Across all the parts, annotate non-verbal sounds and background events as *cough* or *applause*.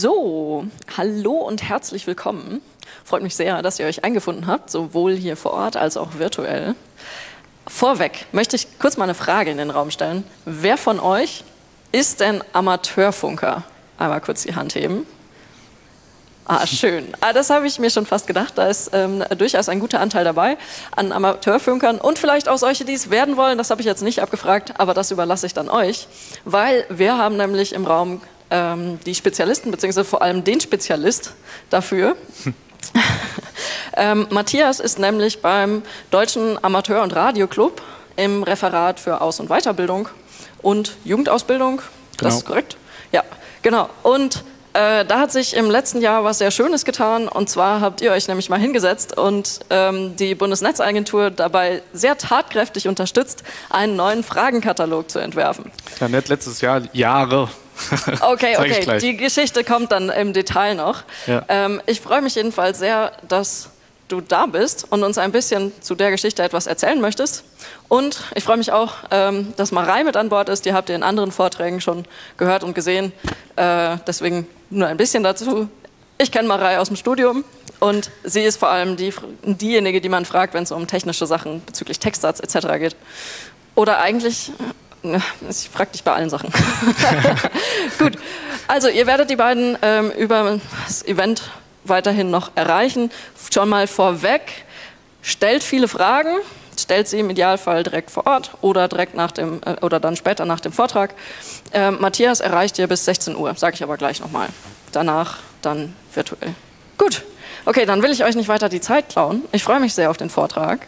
So, hallo und herzlich willkommen. Freut mich sehr, dass ihr euch eingefunden habt, sowohl hier vor Ort als auch virtuell. Vorweg möchte ich kurz mal eine Frage in den Raum stellen. Wer von euch ist denn Amateurfunker? Einmal kurz die Hand heben. Ah, schön. Ah, das habe ich mir schon fast gedacht. Da ist ähm, durchaus ein guter Anteil dabei an Amateurfunkern und vielleicht auch solche, die es werden wollen. Das habe ich jetzt nicht abgefragt, aber das überlasse ich dann euch, weil wir haben nämlich im Raum ähm, die Spezialisten, beziehungsweise vor allem den Spezialist dafür. *laughs* ähm, Matthias ist nämlich beim Deutschen Amateur- und Radioclub im Referat für Aus- und Weiterbildung und Jugendausbildung. Genau. Das ist korrekt? Ja, genau. Und äh, da hat sich im letzten Jahr was sehr Schönes getan. Und zwar habt ihr euch nämlich mal hingesetzt und ähm, die Bundesnetzagentur dabei sehr tatkräftig unterstützt, einen neuen Fragenkatalog zu entwerfen. Ja, nicht letztes Jahr, Jahre. *laughs* Okay, okay. Die Geschichte kommt dann im Detail noch. Ja. Ähm, ich freue mich jedenfalls sehr, dass du da bist und uns ein bisschen zu der Geschichte etwas erzählen möchtest. Und ich freue mich auch, ähm, dass Marei mit an Bord ist. Die habt ihr in anderen Vorträgen schon gehört und gesehen. Äh, deswegen nur ein bisschen dazu. Ich kenne Marei aus dem Studium und sie ist vor allem die, diejenige, die man fragt, wenn es um technische Sachen bezüglich Textsatz etc. geht. Oder eigentlich ich frage dich bei allen Sachen. *laughs* Gut, also ihr werdet die beiden ähm, über das Event weiterhin noch erreichen. Schon mal vorweg, stellt viele Fragen, stellt sie im Idealfall direkt vor Ort oder direkt nach dem äh, oder dann später nach dem Vortrag. Ähm, Matthias erreicht ihr bis 16 Uhr, sage ich aber gleich nochmal. Danach dann virtuell. Gut, okay, dann will ich euch nicht weiter die Zeit klauen. Ich freue mich sehr auf den Vortrag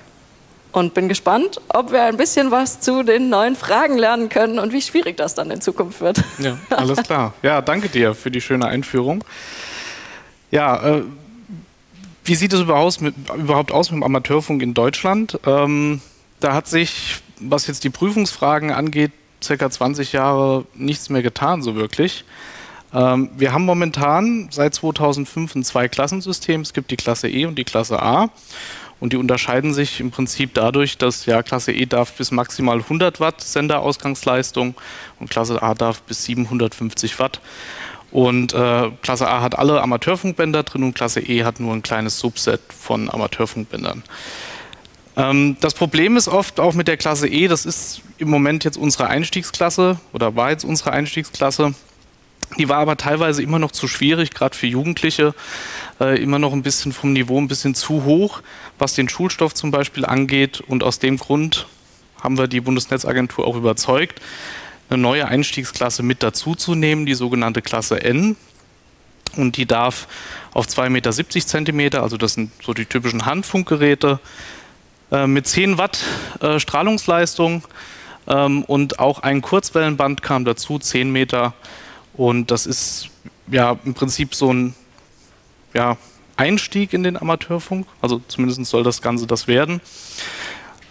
und bin gespannt, ob wir ein bisschen was zu den neuen Fragen lernen können und wie schwierig das dann in Zukunft wird. Ja, alles klar. Ja, danke dir für die schöne Einführung. Ja, äh, wie sieht es überhaupt, mit, überhaupt aus mit dem Amateurfunk in Deutschland? Ähm, da hat sich, was jetzt die Prüfungsfragen angeht, circa 20 Jahre nichts mehr getan, so wirklich. Ähm, wir haben momentan seit 2005 ein Zwei-Klassensystem. Es gibt die Klasse E und die Klasse A. Und die unterscheiden sich im Prinzip dadurch, dass ja Klasse E darf bis maximal 100 Watt Senderausgangsleistung und Klasse A darf bis 750 Watt. Und äh, Klasse A hat alle Amateurfunkbänder drin und Klasse E hat nur ein kleines Subset von Amateurfunkbändern. Ähm, das Problem ist oft auch mit der Klasse E, das ist im Moment jetzt unsere Einstiegsklasse oder war jetzt unsere Einstiegsklasse. Die war aber teilweise immer noch zu schwierig, gerade für Jugendliche, äh, immer noch ein bisschen vom Niveau ein bisschen zu hoch, was den Schulstoff zum Beispiel angeht. Und aus dem Grund haben wir die Bundesnetzagentur auch überzeugt, eine neue Einstiegsklasse mit dazuzunehmen, die sogenannte Klasse N. Und die darf auf 2,70 Meter Zentimeter, also das sind so die typischen Handfunkgeräte, äh, mit 10 Watt äh, Strahlungsleistung ähm, und auch ein Kurzwellenband kam dazu, 10 Meter. Und das ist ja im Prinzip so ein ja, Einstieg in den Amateurfunk, also zumindest soll das Ganze das werden,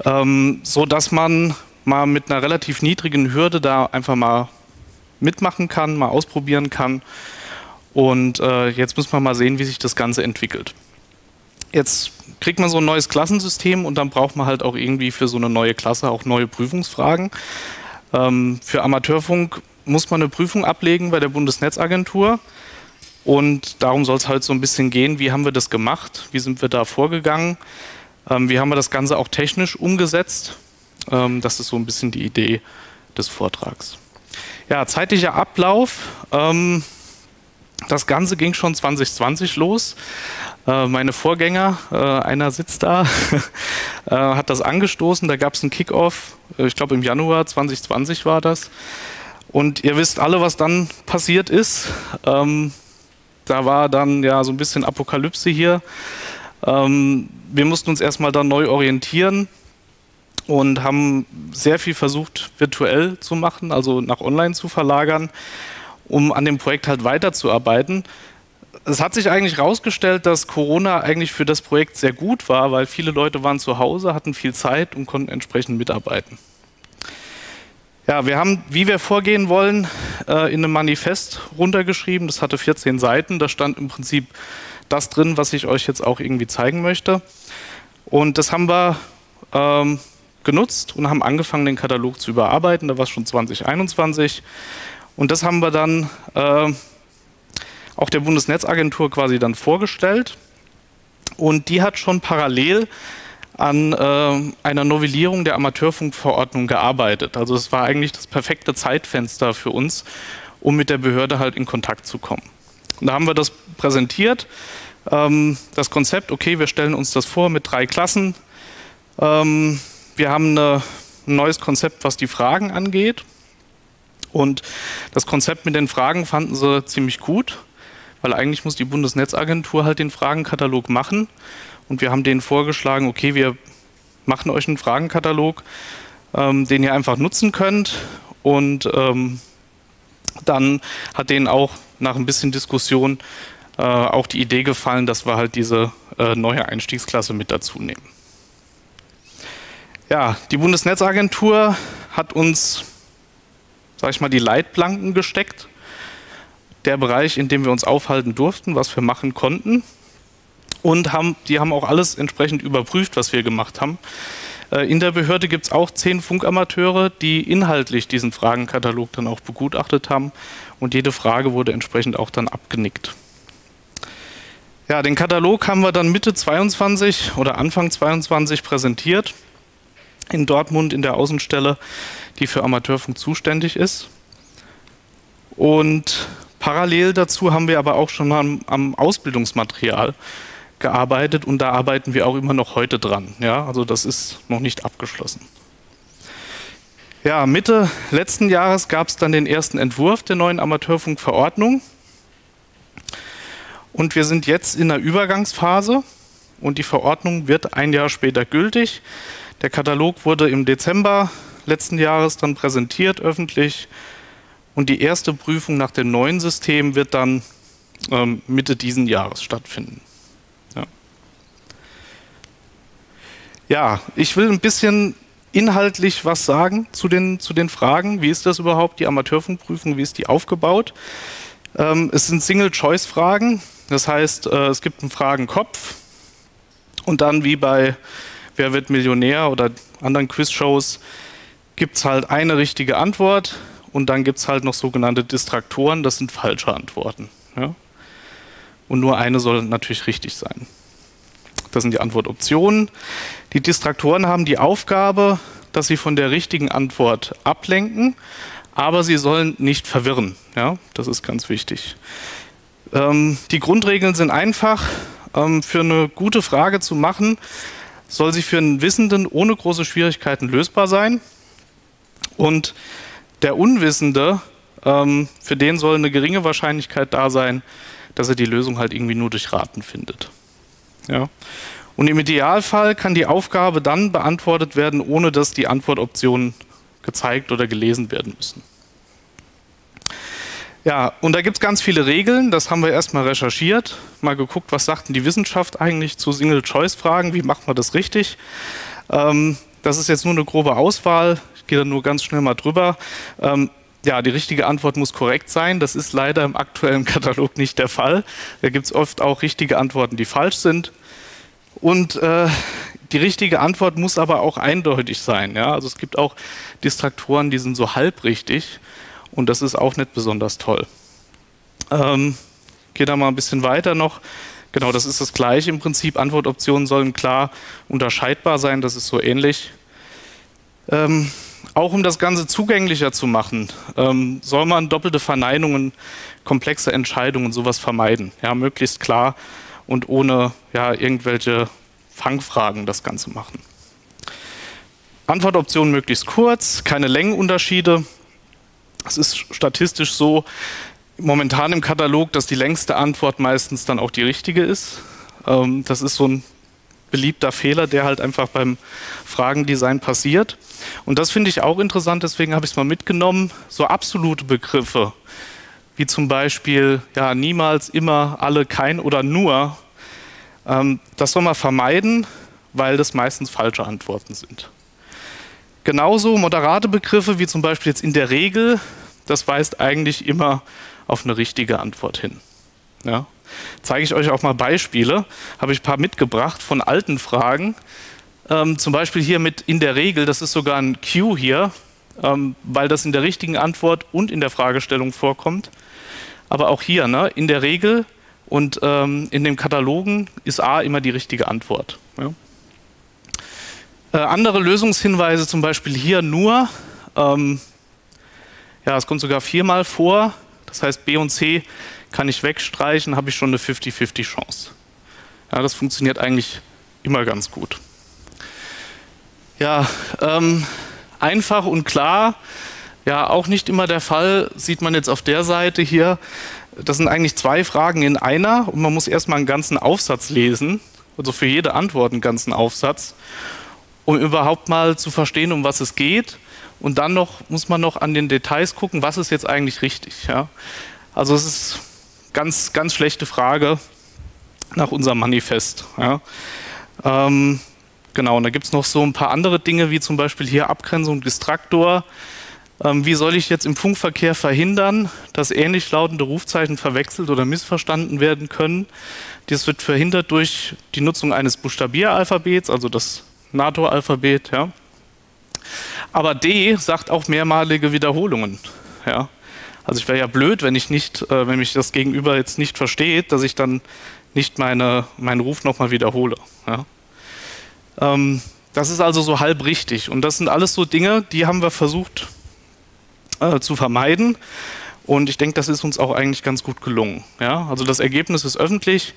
ähm, so dass man mal mit einer relativ niedrigen Hürde da einfach mal mitmachen kann, mal ausprobieren kann. Und äh, jetzt müssen wir mal sehen, wie sich das Ganze entwickelt. Jetzt kriegt man so ein neues Klassensystem und dann braucht man halt auch irgendwie für so eine neue Klasse auch neue Prüfungsfragen. Ähm, für Amateurfunk muss man eine Prüfung ablegen bei der Bundesnetzagentur. Und darum soll es halt so ein bisschen gehen, wie haben wir das gemacht, wie sind wir da vorgegangen, ähm, wie haben wir das Ganze auch technisch umgesetzt. Ähm, das ist so ein bisschen die Idee des Vortrags. Ja, zeitlicher Ablauf. Ähm, das Ganze ging schon 2020 los. Äh, meine Vorgänger, äh, einer sitzt da, *laughs* äh, hat das angestoßen. Da gab es einen Kickoff, äh, ich glaube im Januar 2020 war das. Und ihr wisst alle, was dann passiert ist. Ähm, da war dann ja so ein bisschen Apokalypse hier. Ähm, wir mussten uns erstmal dann neu orientieren und haben sehr viel versucht, virtuell zu machen, also nach online zu verlagern, um an dem Projekt halt weiterzuarbeiten. Es hat sich eigentlich herausgestellt, dass Corona eigentlich für das Projekt sehr gut war, weil viele Leute waren zu Hause, hatten viel Zeit und konnten entsprechend mitarbeiten. Ja, wir haben, wie wir vorgehen wollen, äh, in einem Manifest runtergeschrieben. Das hatte 14 Seiten. Da stand im Prinzip das drin, was ich euch jetzt auch irgendwie zeigen möchte. Und das haben wir ähm, genutzt und haben angefangen, den Katalog zu überarbeiten. Da war es schon 2021. Und das haben wir dann äh, auch der Bundesnetzagentur quasi dann vorgestellt. Und die hat schon parallel an äh, einer Novellierung der Amateurfunkverordnung gearbeitet. Also es war eigentlich das perfekte Zeitfenster für uns, um mit der Behörde halt in Kontakt zu kommen. Und da haben wir das präsentiert, ähm, das Konzept, okay, wir stellen uns das vor mit drei Klassen. Ähm, wir haben eine, ein neues Konzept, was die Fragen angeht. Und das Konzept mit den Fragen fanden sie ziemlich gut, weil eigentlich muss die Bundesnetzagentur halt den Fragenkatalog machen. Und wir haben denen vorgeschlagen, okay, wir machen euch einen Fragenkatalog, ähm, den ihr einfach nutzen könnt. Und ähm, dann hat denen auch nach ein bisschen Diskussion äh, auch die Idee gefallen, dass wir halt diese äh, neue Einstiegsklasse mit dazu nehmen. Ja, die Bundesnetzagentur hat uns, sag ich mal, die Leitplanken gesteckt. Der Bereich, in dem wir uns aufhalten durften, was wir machen konnten. Und haben, die haben auch alles entsprechend überprüft, was wir gemacht haben. Äh, in der Behörde gibt es auch zehn Funkamateure, die inhaltlich diesen Fragenkatalog dann auch begutachtet haben und jede Frage wurde entsprechend auch dann abgenickt. Ja, den Katalog haben wir dann Mitte 22 oder Anfang 22 präsentiert in Dortmund in der Außenstelle, die für Amateurfunk zuständig ist. Und parallel dazu haben wir aber auch schon am, am Ausbildungsmaterial gearbeitet und da arbeiten wir auch immer noch heute dran. Ja, also das ist noch nicht abgeschlossen. Ja, Mitte letzten Jahres gab es dann den ersten Entwurf der neuen Amateurfunkverordnung. Und wir sind jetzt in der Übergangsphase und die Verordnung wird ein Jahr später gültig. Der Katalog wurde im Dezember letzten Jahres dann präsentiert öffentlich und die erste Prüfung nach dem neuen System wird dann ähm, Mitte diesen Jahres stattfinden. Ja, ich will ein bisschen inhaltlich was sagen zu den, zu den Fragen. Wie ist das überhaupt, die Amateurfunkprüfung, wie ist die aufgebaut? Ähm, es sind Single-Choice-Fragen, das heißt, äh, es gibt einen Fragenkopf und dann wie bei Wer wird Millionär oder anderen Quiz-Shows gibt es halt eine richtige Antwort und dann gibt es halt noch sogenannte Distraktoren, das sind falsche Antworten. Ja? Und nur eine soll natürlich richtig sein. Das sind die Antwortoptionen. Die Distraktoren haben die Aufgabe, dass sie von der richtigen Antwort ablenken, aber sie sollen nicht verwirren. Ja, das ist ganz wichtig. Ähm, die Grundregeln sind einfach. Ähm, für eine gute Frage zu machen, soll sie für einen Wissenden ohne große Schwierigkeiten lösbar sein. Und der Unwissende, ähm, für den soll eine geringe Wahrscheinlichkeit da sein, dass er die Lösung halt irgendwie nur durch Raten findet. Ja. Und im Idealfall kann die Aufgabe dann beantwortet werden, ohne dass die Antwortoptionen gezeigt oder gelesen werden müssen. Ja, und da gibt es ganz viele Regeln, das haben wir erstmal recherchiert, mal geguckt, was sagt denn die Wissenschaft eigentlich zu Single-Choice-Fragen, wie macht man das richtig. Ähm, das ist jetzt nur eine grobe Auswahl, ich gehe da nur ganz schnell mal drüber. Ähm, ja, die richtige Antwort muss korrekt sein. Das ist leider im aktuellen *laughs* Katalog nicht der Fall. Da gibt es oft auch richtige Antworten, die falsch sind. Und äh, die richtige Antwort muss aber auch eindeutig sein. Ja? Also es gibt auch Distraktoren, die sind so halbrichtig und das ist auch nicht besonders toll. Ähm, Gehe da mal ein bisschen weiter noch. Genau, das ist das gleiche im Prinzip. Antwortoptionen sollen klar unterscheidbar sein, das ist so ähnlich. Ähm, auch um das Ganze zugänglicher zu machen, ähm, soll man doppelte Verneinungen, komplexe Entscheidungen, sowas vermeiden. Ja, möglichst klar und ohne ja, irgendwelche Fangfragen das Ganze machen. Antwortoption möglichst kurz, keine Längenunterschiede. Es ist statistisch so, momentan im Katalog, dass die längste Antwort meistens dann auch die richtige ist. Ähm, das ist so ein beliebter Fehler, der halt einfach beim Fragendesign passiert. Und das finde ich auch interessant, deswegen habe ich es mal mitgenommen. So absolute Begriffe, wie zum Beispiel ja niemals, immer, alle, kein oder nur, ähm, das soll man vermeiden, weil das meistens falsche Antworten sind. Genauso moderate Begriffe wie zum Beispiel jetzt in der Regel, das weist eigentlich immer auf eine richtige Antwort hin. Ja? Zeige ich euch auch mal Beispiele, habe ich ein paar mitgebracht von alten Fragen. Ähm, zum Beispiel hier mit in der Regel, das ist sogar ein Q hier, ähm, weil das in der richtigen Antwort und in der Fragestellung vorkommt. Aber auch hier, ne, in der Regel und ähm, in den Katalogen ist A immer die richtige Antwort. Ja. Äh, andere Lösungshinweise, zum Beispiel hier nur, ähm, ja, es kommt sogar viermal vor. Das heißt, B und C kann ich wegstreichen, habe ich schon eine 50-50 Chance. Ja, das funktioniert eigentlich immer ganz gut. Ja, ähm, einfach und klar, ja, auch nicht immer der Fall, sieht man jetzt auf der Seite hier. Das sind eigentlich zwei Fragen in einer und man muss erstmal einen ganzen Aufsatz lesen, also für jede Antwort einen ganzen Aufsatz, um überhaupt mal zu verstehen, um was es geht. Und dann noch muss man noch an den Details gucken, was ist jetzt eigentlich richtig. Ja? Also es ist ganz, ganz schlechte Frage nach unserem Manifest. Ja? Ähm, genau, und da gibt es noch so ein paar andere Dinge, wie zum Beispiel hier Abgrenzung des Traktor. Ähm, wie soll ich jetzt im Funkverkehr verhindern, dass ähnlich lautende Rufzeichen verwechselt oder missverstanden werden können? Dies wird verhindert durch die Nutzung eines Buchstabieralphabets, also das NATO-Alphabet. Ja. Aber D sagt auch mehrmalige Wiederholungen. Ja. Also ich wäre ja blöd, wenn ich nicht, äh, wenn mich das Gegenüber jetzt nicht versteht, dass ich dann nicht meine, meinen Ruf nochmal wiederhole. Ja. Ähm, das ist also so halb richtig. Und das sind alles so Dinge, die haben wir versucht äh, zu vermeiden. Und ich denke, das ist uns auch eigentlich ganz gut gelungen. Ja? Also das Ergebnis ist öffentlich.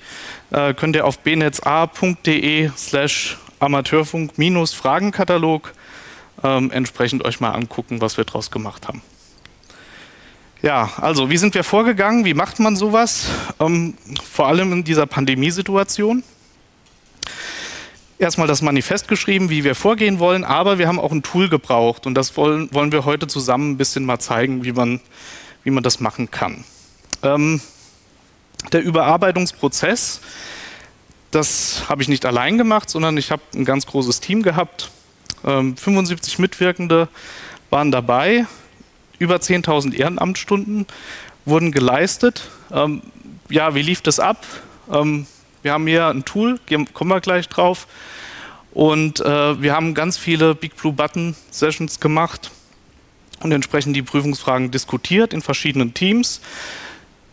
Äh, könnt ihr auf bnetza.de slash Amateurfunk-Fragenkatalog ähm, entsprechend euch mal angucken, was wir daraus gemacht haben. Ja, also wie sind wir vorgegangen? Wie macht man sowas? Ähm, vor allem in dieser Pandemiesituation erstmal das Manifest geschrieben, wie wir vorgehen wollen, aber wir haben auch ein Tool gebraucht und das wollen, wollen wir heute zusammen ein bisschen mal zeigen, wie man, wie man das machen kann. Ähm, der Überarbeitungsprozess, das habe ich nicht allein gemacht, sondern ich habe ein ganz großes Team gehabt. Ähm, 75 Mitwirkende waren dabei, über 10.000 Ehrenamtsstunden wurden geleistet. Ähm, ja, wie lief das ab? Ähm, wir haben hier ein Tool, kommen wir gleich drauf. Und äh, wir haben ganz viele Big Blue Button Sessions gemacht und entsprechend die Prüfungsfragen diskutiert in verschiedenen Teams.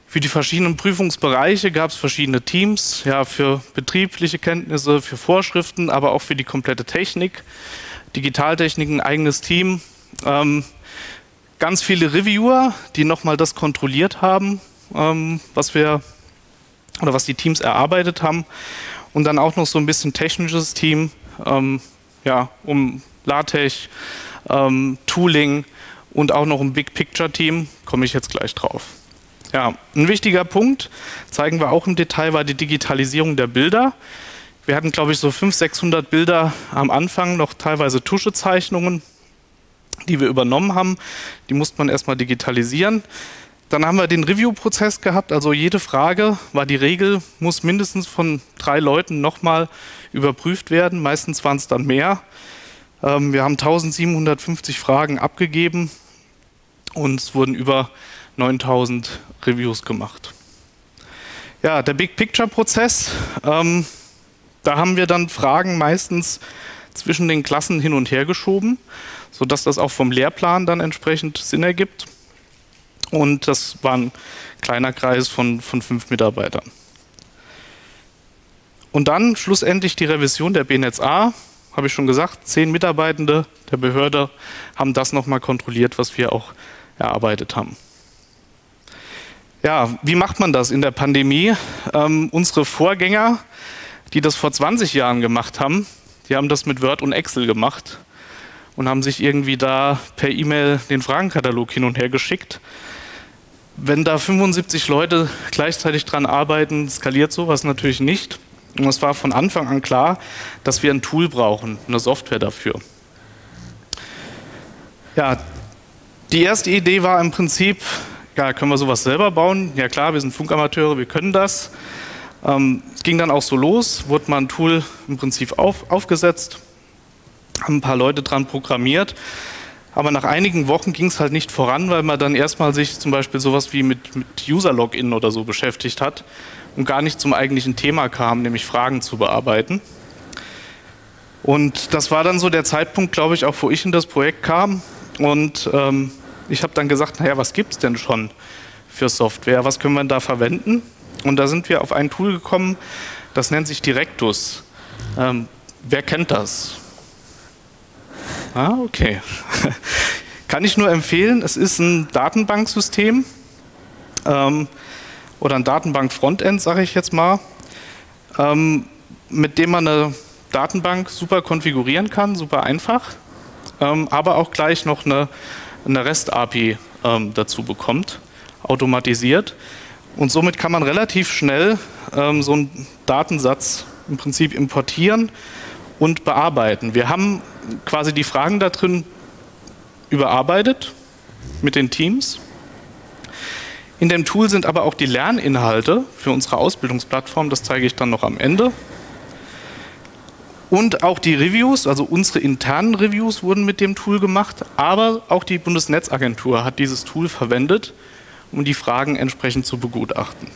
Für die verschiedenen Prüfungsbereiche gab es verschiedene Teams, ja, für betriebliche Kenntnisse, für Vorschriften, aber auch für die komplette Technik. Digitaltechnik ein eigenes Team. Ähm, ganz viele Reviewer, die nochmal das kontrolliert haben, ähm, was wir oder was die Teams erarbeitet haben. Und dann auch noch so ein bisschen technisches Team, ähm, ja, um LaTeX, ähm, Tooling und auch noch ein Big Picture Team, komme ich jetzt gleich drauf. Ja, ein wichtiger Punkt, zeigen wir auch im Detail, war die Digitalisierung der Bilder. Wir hatten, glaube ich, so 500, 600 Bilder am Anfang, noch teilweise Tuschezeichnungen, die wir übernommen haben. Die musste man erstmal digitalisieren. Dann haben wir den Review-Prozess gehabt, also jede Frage war die Regel, muss mindestens von drei Leuten nochmal überprüft werden. Meistens waren es dann mehr. Ähm, wir haben 1750 Fragen abgegeben und es wurden über 9000 Reviews gemacht. Ja, der Big Picture-Prozess, ähm, da haben wir dann Fragen meistens zwischen den Klassen hin und her geschoben, sodass das auch vom Lehrplan dann entsprechend Sinn ergibt. Und das war ein kleiner Kreis von, von fünf Mitarbeitern. Und dann schlussendlich die Revision der BNetzA, habe ich schon gesagt, zehn Mitarbeitende der Behörde haben das nochmal kontrolliert, was wir auch erarbeitet haben. Ja, wie macht man das in der Pandemie? Ähm, unsere Vorgänger, die das vor 20 Jahren gemacht haben, die haben das mit Word und Excel gemacht und haben sich irgendwie da per E-Mail den Fragenkatalog hin und her geschickt wenn da 75 Leute gleichzeitig dran arbeiten, skaliert sowas natürlich nicht. Und es war von Anfang an klar, dass wir ein Tool brauchen, eine Software dafür. Ja, die erste Idee war im Prinzip, ja, können wir sowas selber bauen? Ja klar, wir sind Funkamateure, wir können das. Ähm, es ging dann auch so los, wurde mal ein Tool im Prinzip auf, aufgesetzt, haben ein paar Leute dran programmiert aber nach einigen Wochen ging es halt nicht voran, weil man dann erstmal sich zum Beispiel sowas wie mit, mit User-Login oder so beschäftigt hat und gar nicht zum eigentlichen Thema kam, nämlich Fragen zu bearbeiten. Und das war dann so der Zeitpunkt, glaube ich, auch wo ich in das Projekt kam. Und ähm, ich habe dann gesagt, naja, was gibt es denn schon für Software. Was können wir da verwenden? Und da sind wir auf ein Tool gekommen, das nennt sich Directus. Ähm, wer kennt das? Ah, okay. *laughs* Kann ich nur empfehlen. Es ist ein Datenbanksystem ähm, oder ein Datenbank-Frontend, sage ich jetzt mal, ähm, mit dem man eine Datenbank super konfigurieren kann, super einfach, ähm, aber auch gleich noch eine, eine REST-API ähm, dazu bekommt, automatisiert. Und somit kann man relativ schnell ähm, so einen Datensatz im Prinzip importieren und bearbeiten. Wir haben quasi die Fragen da drin überarbeitet mit den Teams. In dem Tool sind aber auch die Lerninhalte für unsere Ausbildungsplattform, das zeige ich dann noch am Ende. Und auch die Reviews, also unsere internen Reviews wurden mit dem Tool gemacht, aber auch die Bundesnetzagentur hat dieses Tool verwendet, um die Fragen entsprechend zu begutachten.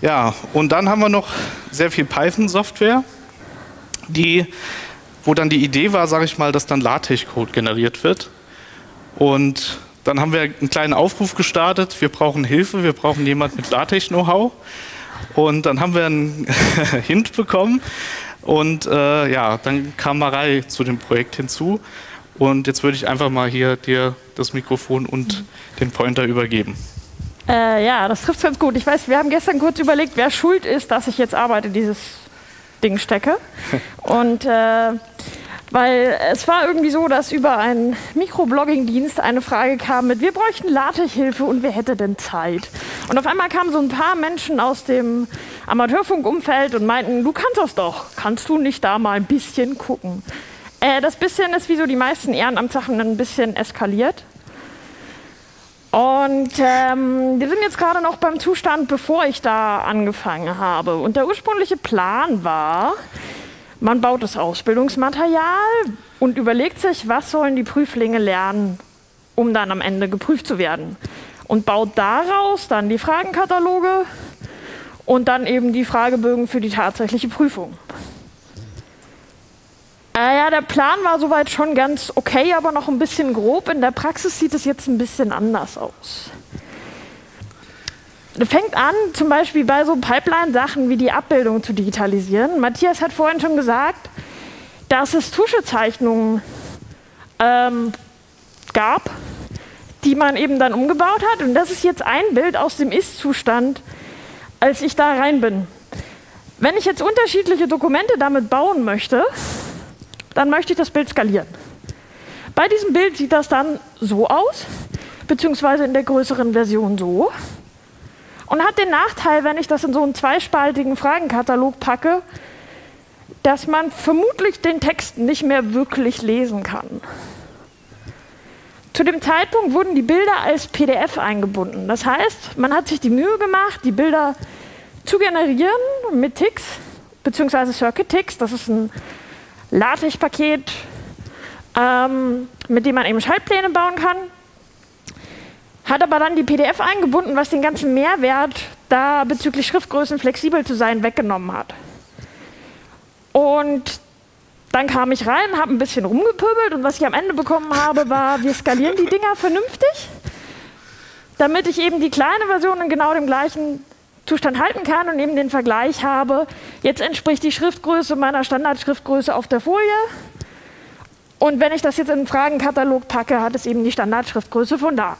Ja, und dann haben wir noch sehr viel Python-Software, die, wo dann die Idee war, sage ich mal, dass dann LaTeX-Code generiert wird. Und dann haben wir einen kleinen Aufruf gestartet, wir brauchen Hilfe, wir brauchen jemand mit LaTeX-Know-how. Und dann haben wir einen *laughs* Hint bekommen. Und äh, ja, dann kam Marei zu dem Projekt hinzu. Und jetzt würde ich einfach mal hier dir das Mikrofon und den Pointer übergeben. Äh, ja, das trifft ganz gut. Ich weiß, wir haben gestern kurz überlegt, wer schuld ist, dass ich jetzt arbeite, dieses Ding stecke. Und äh, weil es war irgendwie so, dass über einen Mikroblogging-Dienst eine Frage kam mit, wir bräuchten LaTeX-Hilfe und wer hätte denn Zeit? Und auf einmal kamen so ein paar Menschen aus dem Amateurfunk-Umfeld und meinten, du kannst das doch, kannst du nicht da mal ein bisschen gucken? Äh, das bisschen ist wie so die meisten Ehrenamtssachen ein bisschen eskaliert. Und ähm, wir sind jetzt gerade noch beim Zustand, bevor ich da angefangen habe. Und der ursprüngliche Plan war, man baut das Ausbildungsmaterial und überlegt sich, was sollen die Prüflinge lernen, um dann am Ende geprüft zu werden. Und baut daraus dann die Fragenkataloge und dann eben die Fragebögen für die tatsächliche Prüfung. Äh, ja, der Plan war soweit schon ganz okay, aber noch ein bisschen grob. In der Praxis sieht es jetzt ein bisschen anders aus. Fängt an, zum Beispiel bei so Pipeline-Sachen wie die Abbildung zu digitalisieren. Matthias hat vorhin schon gesagt, dass es Tuschezeichnungen ähm, gab, die man eben dann umgebaut hat. Und das ist jetzt ein Bild aus dem Ist-Zustand, als ich da rein bin. Wenn ich jetzt unterschiedliche Dokumente damit bauen möchte, dann möchte ich das Bild skalieren. Bei diesem Bild sieht das dann so aus, beziehungsweise in der größeren Version so. Und hat den Nachteil, wenn ich das in so einen zweispaltigen Fragenkatalog packe, dass man vermutlich den Text nicht mehr wirklich lesen kann. Zu dem Zeitpunkt wurden die Bilder als PDF eingebunden. Das heißt, man hat sich die Mühe gemacht, die Bilder zu generieren mit Ticks, beziehungsweise Circuit Ticks. Das ist ein LaTeX-Paket, ähm, mit dem man eben Schaltpläne bauen kann. Hat aber dann die PDF eingebunden, was den ganzen Mehrwert, da bezüglich Schriftgrößen flexibel zu sein, weggenommen hat. Und dann kam ich rein, habe ein bisschen rumgepöbelt und was ich am Ende bekommen habe, war, wir skalieren die Dinger vernünftig, damit ich eben die kleine Version in genau dem gleichen Zustand halten kann und eben den Vergleich habe, jetzt entspricht die Schriftgröße meiner Standardschriftgröße auf der Folie. Und wenn ich das jetzt in einen Fragenkatalog packe, hat es eben die Standardschriftgröße von da.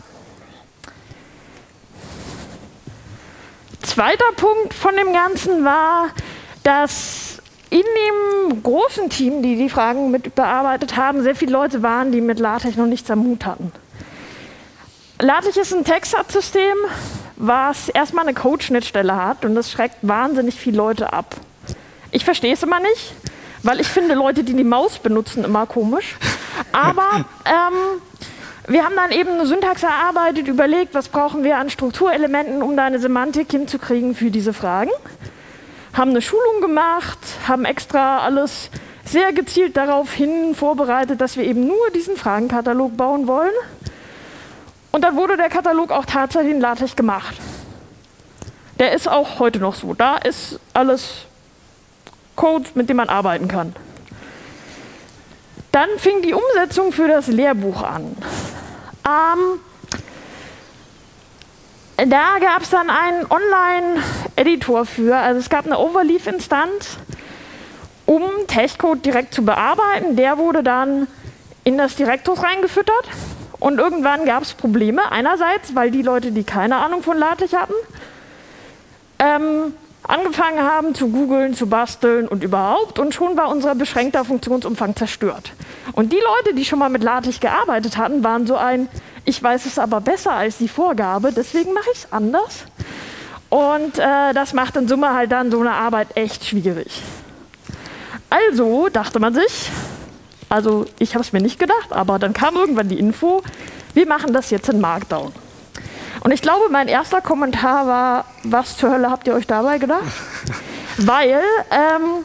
Zweiter Punkt von dem Ganzen war, dass in dem großen Team, die die Fragen mit bearbeitet haben, sehr viele Leute waren, die mit LaTeX noch nichts am Hut hatten. LaTeX ist ein Textsatzsystem, was erstmal eine Code-Schnittstelle hat und das schreckt wahnsinnig viele Leute ab. Ich verstehe es immer nicht, weil ich finde Leute, die die Maus benutzen, immer komisch. Aber *laughs* ähm, wir haben dann eben eine Syntax erarbeitet, überlegt, was brauchen wir an Strukturelementen, um da eine Semantik hinzukriegen für diese Fragen. Haben eine Schulung gemacht, haben extra alles sehr gezielt darauf hin vorbereitet, dass wir eben nur diesen Fragenkatalog bauen wollen. Und dann wurde der Katalog auch tatsächlich in LaTeX gemacht. Der ist auch heute noch so. Da ist alles Code, mit dem man arbeiten kann. Dann fing die Umsetzung für das Lehrbuch an. Ähm, da gab es dann einen Online-Editor für. Also es gab eine Overleaf-Instanz, um Techcode direkt zu bearbeiten. Der wurde dann in das Direktus reingefüttert. Und irgendwann gab es Probleme. Einerseits, weil die Leute, die keine Ahnung von LaTeX hatten, ähm, angefangen haben zu googeln, zu basteln und überhaupt. Und schon war unser beschränkter Funktionsumfang zerstört. Und die Leute, die schon mal mit LaTeX gearbeitet hatten, waren so ein, ich weiß es aber besser als die Vorgabe, deswegen mache ich es anders. Und äh, das macht in Summe halt dann so eine Arbeit echt schwierig. Also dachte man sich, also ich habe es mir nicht gedacht, aber dann kam irgendwann die Info, wir machen das jetzt in Markdown. Und ich glaube, mein erster Kommentar war, was zur Hölle habt ihr euch dabei gedacht? *laughs* Weil ähm,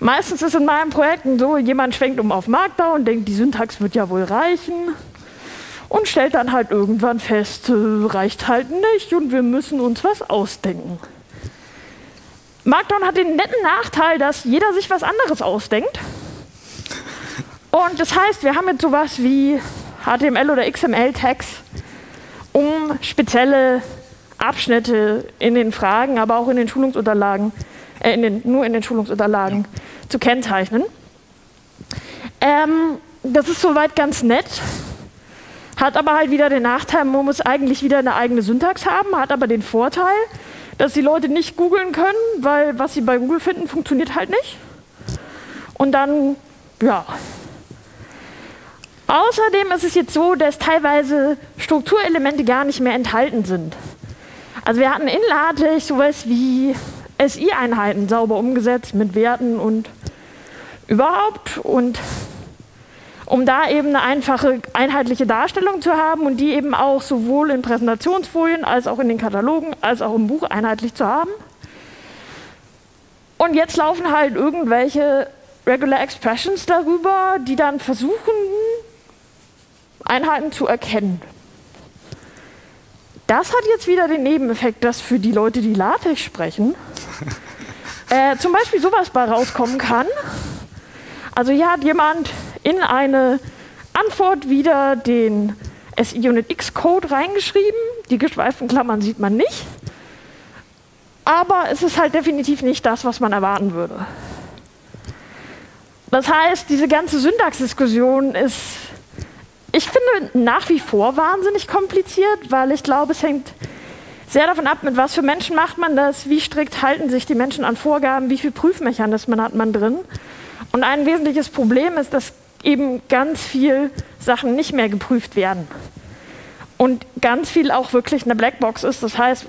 meistens ist in meinen Projekten so, jemand schwenkt um auf Markdown, denkt, die Syntax wird ja wohl reichen und stellt dann halt irgendwann fest, äh, reicht halt nicht und wir müssen uns was ausdenken. Markdown hat den netten Nachteil, dass jeder sich was anderes ausdenkt. Und das heißt, wir haben jetzt sowas wie HTML oder XML-Tags, um spezielle Abschnitte in den Fragen, aber auch in den Schulungsunterlagen, äh, in den, nur in den Schulungsunterlagen zu kennzeichnen. Ähm, das ist soweit ganz nett, hat aber halt wieder den Nachteil, man muss eigentlich wieder eine eigene Syntax haben, hat aber den Vorteil, dass die Leute nicht googeln können, weil was sie bei Google finden, funktioniert halt nicht. Und dann, ja, Außerdem ist es jetzt so, dass teilweise Strukturelemente gar nicht mehr enthalten sind. Also wir hatten in LaTeX sowas wie SI-Einheiten sauber umgesetzt mit Werten und überhaupt. Und um da eben eine einfache, einheitliche Darstellung zu haben und die eben auch sowohl in Präsentationsfolien als auch in den Katalogen als auch im Buch einheitlich zu haben. Und jetzt laufen halt irgendwelche Regular Expressions darüber, die dann versuchen, Einheiten zu erkennen. Das hat jetzt wieder den Nebeneffekt, dass für die Leute, die LaTeX sprechen, *laughs* äh, zum Beispiel sowas bei rauskommen kann. Also hier hat jemand in eine Antwort wieder den SI-Unit X-Code reingeschrieben. Die geschweiften Klammern sieht man nicht. Aber es ist halt definitiv nicht das, was man erwarten würde. Das heißt, diese ganze Syntaxdiskussion ist ich finde nach wie vor wahnsinnig kompliziert, weil ich glaube, es hängt sehr davon ab, mit was für Menschen macht man das, wie strikt halten sich die Menschen an Vorgaben, wie viele Prüfmechanismen hat man drin. Und ein wesentliches Problem ist, dass eben ganz viel Sachen nicht mehr geprüft werden. Und ganz viel auch wirklich eine Blackbox ist. Das heißt,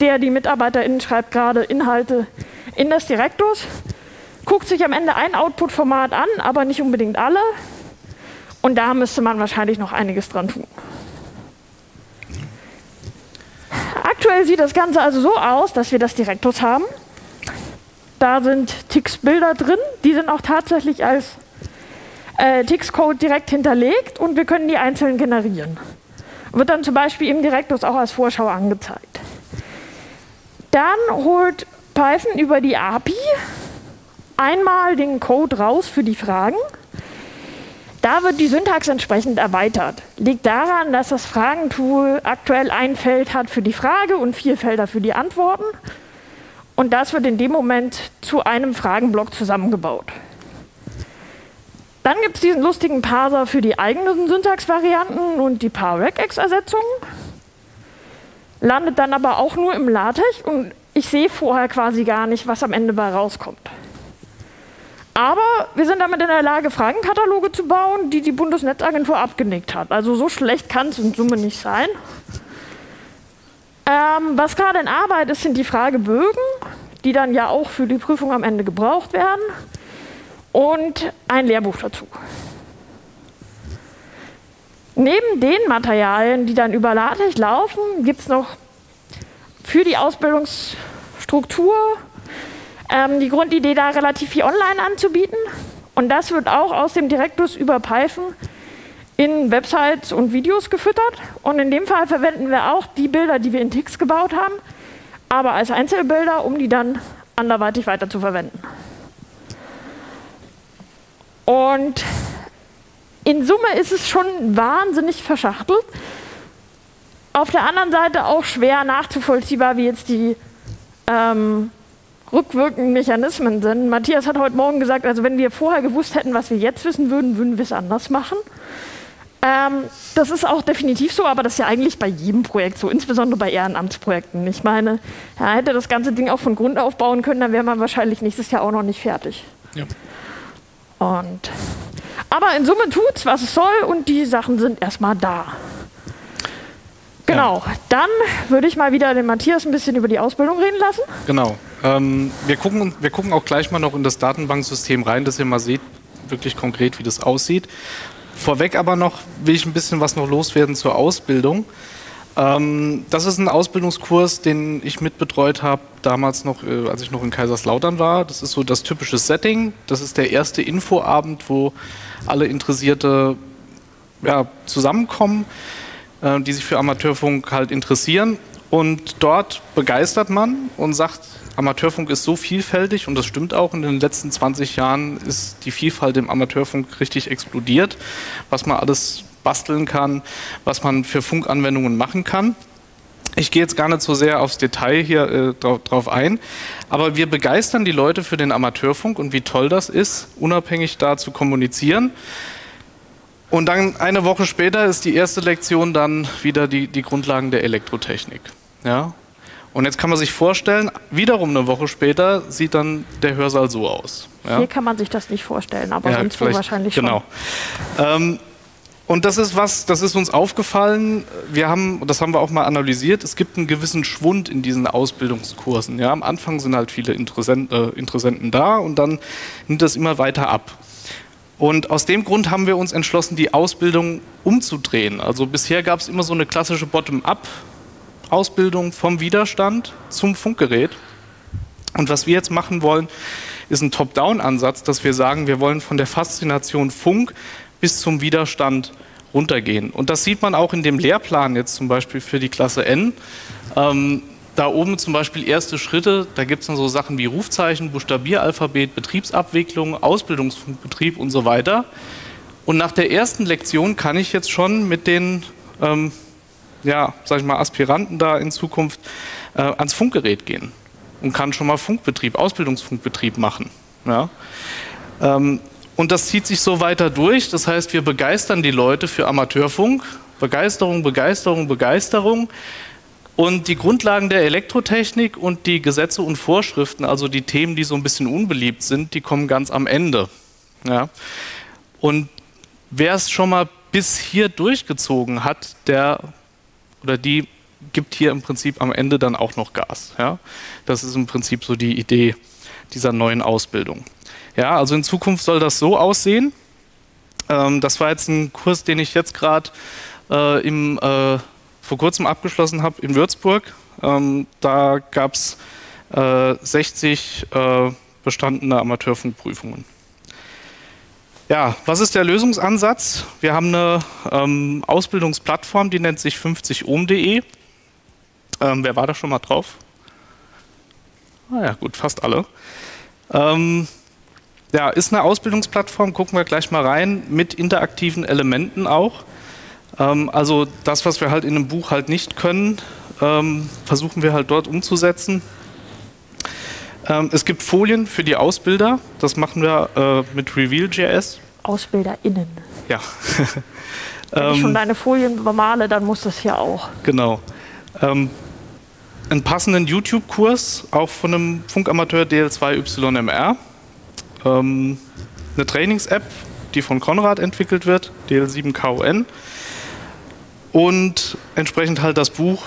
der, die MitarbeiterInnen schreibt gerade Inhalte in das Direktus, guckt sich am Ende ein Output-Format an, aber nicht unbedingt alle. Und da müsste man wahrscheinlich noch einiges dran tun. Aktuell sieht das Ganze also so aus, dass wir das Direktus haben. Da sind Tix-Bilder drin, die sind auch tatsächlich als äh, Tix-Code direkt hinterlegt und wir können die einzeln generieren. Wird dann zum Beispiel im Direktus auch als Vorschau angezeigt. Dann holt Python über die API einmal den Code raus für die Fragen da wird die Syntax entsprechend erweitert. Liegt daran, dass das Fragentool aktuell ein Feld hat für die Frage und vier Felder für die Antworten. Und das wird in dem Moment zu einem Fragenblock zusammengebaut. Dann gibt es diesen lustigen Parser für die eigenen Syntaxvarianten und die Par-Regex-Ersetzungen. Landet dann aber auch nur im LaTeX und ich sehe vorher quasi gar nicht, was am Ende bei rauskommt. Aber wir sind damit in der Lage, Fragenkataloge zu bauen, die die Bundesnetzagentur abgenickt hat. Also so schlecht kann es in Summe nicht sein. Ähm, was gerade in Arbeit ist, sind die Fragebögen, die dann ja auch für die Prüfung am Ende gebraucht werden. Und ein Lehrbuch dazu. Neben den Materialien, die dann über LaTeX laufen, gibt es noch für die Ausbildungsstruktur ähm, die Grundidee da relativ viel online anzubieten. Und das wird auch aus dem Direktus über Python in Websites und Videos gefüttert. Und in dem Fall verwenden wir auch die Bilder, die wir in Tix gebaut haben, aber als Einzelbilder, um die dann anderweitig weiter zu verwenden. Und in Summe ist es schon wahnsinnig verschachtelt. auf der anderen Seite auch schwer nachzuvollziehbar, wie jetzt die ähm, rückwirkenden Mechanismen sind. Matthias hat heute Morgen gesagt, also wenn wir vorher gewusst hätten, was wir jetzt wissen würden, würden wir es anders machen. Ähm, das ist auch definitiv so, aber das ist ja eigentlich bei jedem Projekt so, insbesondere bei Ehrenamtsprojekten. Ich meine, er hätte das ganze Ding auch von Grund aufbauen können, dann wäre man wahrscheinlich nächstes Jahr auch noch nicht fertig. Ja. Und, aber in Summe tut es, was es soll und die Sachen sind erstmal da. Genau, ja. dann würde ich mal wieder den Matthias ein bisschen über die Ausbildung reden lassen. Genau. Ähm, wir, gucken, wir gucken auch gleich mal noch in das Datenbanksystem rein, dass ihr mal seht, wirklich konkret, wie das aussieht. Vorweg aber noch will ich ein bisschen was noch loswerden zur Ausbildung. Ähm, das ist ein Ausbildungskurs, den ich mitbetreut habe, damals noch, äh, als ich noch in Kaiserslautern war. Das ist so das typische Setting. Das ist der erste Infoabend, wo alle Interessierte ja, zusammenkommen, äh, die sich für Amateurfunk halt interessieren. Und dort begeistert man und sagt, Amateurfunk ist so vielfältig und das stimmt auch. In den letzten 20 Jahren ist die Vielfalt im Amateurfunk richtig explodiert, was man alles basteln kann, was man für Funkanwendungen machen kann. Ich gehe jetzt gar nicht so sehr aufs Detail hier äh, drauf, drauf ein, aber wir begeistern die Leute für den Amateurfunk und wie toll das ist, unabhängig da zu kommunizieren. Und dann eine Woche später ist die erste Lektion dann wieder die, die Grundlagen der Elektrotechnik. Ja? Und jetzt kann man sich vorstellen, wiederum eine Woche später sieht dann der Hörsaal so aus. Ja? Hier kann man sich das nicht vorstellen, aber ja, sonst wahrscheinlich genau. schon. Genau. Ähm, und das ist was, das ist uns aufgefallen. Wir haben, das haben wir auch mal analysiert, es gibt einen gewissen Schwund in diesen Ausbildungskursen. Ja, am Anfang sind halt viele Interessenten, äh, Interessenten da und dann nimmt das immer weiter ab. Und aus dem Grund haben wir uns entschlossen, die Ausbildung umzudrehen. Also bisher gab es immer so eine klassische Bottom-up Ausbildung vom Widerstand zum Funkgerät. Und was wir jetzt machen wollen, ist ein Top-Down-Ansatz, dass wir sagen, wir wollen von der Faszination Funk bis zum Widerstand runtergehen. Und das sieht man auch in dem Lehrplan jetzt zum Beispiel für die Klasse N. Ähm, da oben zum Beispiel erste Schritte, da gibt es dann so Sachen wie Rufzeichen, Buchstabieralphabet, Betriebsabwicklung, Ausbildungsfunkbetrieb und so weiter. Und nach der ersten Lektion kann ich jetzt schon mit den ähm, ja, sag ich mal, Aspiranten da in Zukunft äh, ans Funkgerät gehen und kann schon mal Funkbetrieb, Ausbildungsfunkbetrieb machen. Ja. Ähm, und das zieht sich so weiter durch. Das heißt, wir begeistern die Leute für Amateurfunk. Begeisterung, Begeisterung, Begeisterung. Und die Grundlagen der Elektrotechnik und die Gesetze und Vorschriften, also die Themen, die so ein bisschen unbeliebt sind, die kommen ganz am Ende. Ja. Und wer es schon mal bis hier durchgezogen hat, der oder die gibt hier im Prinzip am Ende dann auch noch Gas. Ja? Das ist im Prinzip so die Idee dieser neuen Ausbildung. Ja, also in Zukunft soll das so aussehen. Ähm, das war jetzt ein Kurs, den ich jetzt gerade äh, äh, vor kurzem abgeschlossen habe in Würzburg. Ähm, da gab es äh, 60 äh, bestandene Amateurfunkprüfungen. Ja, was ist der Lösungsansatz? Wir haben eine ähm, Ausbildungsplattform, die nennt sich 50ohm.de. Ähm, wer war da schon mal drauf? Ah ja, gut, fast alle. Ähm, ja, ist eine Ausbildungsplattform, gucken wir gleich mal rein, mit interaktiven Elementen auch. Ähm, also das, was wir halt in einem Buch halt nicht können, ähm, versuchen wir halt dort umzusetzen. Ähm, es gibt Folien für die Ausbilder. Das machen wir äh, mit Reveal.js. AusbilderInnen. Ja. *laughs* Wenn ich schon ähm, deine Folien bemale, dann muss das ja auch. Genau. Ähm, einen passenden YouTube-Kurs, auch von einem Funkamateur DL2YMR. Ähm, eine Trainings-App, die von Konrad entwickelt wird, DL7KON. Und entsprechend halt das Buch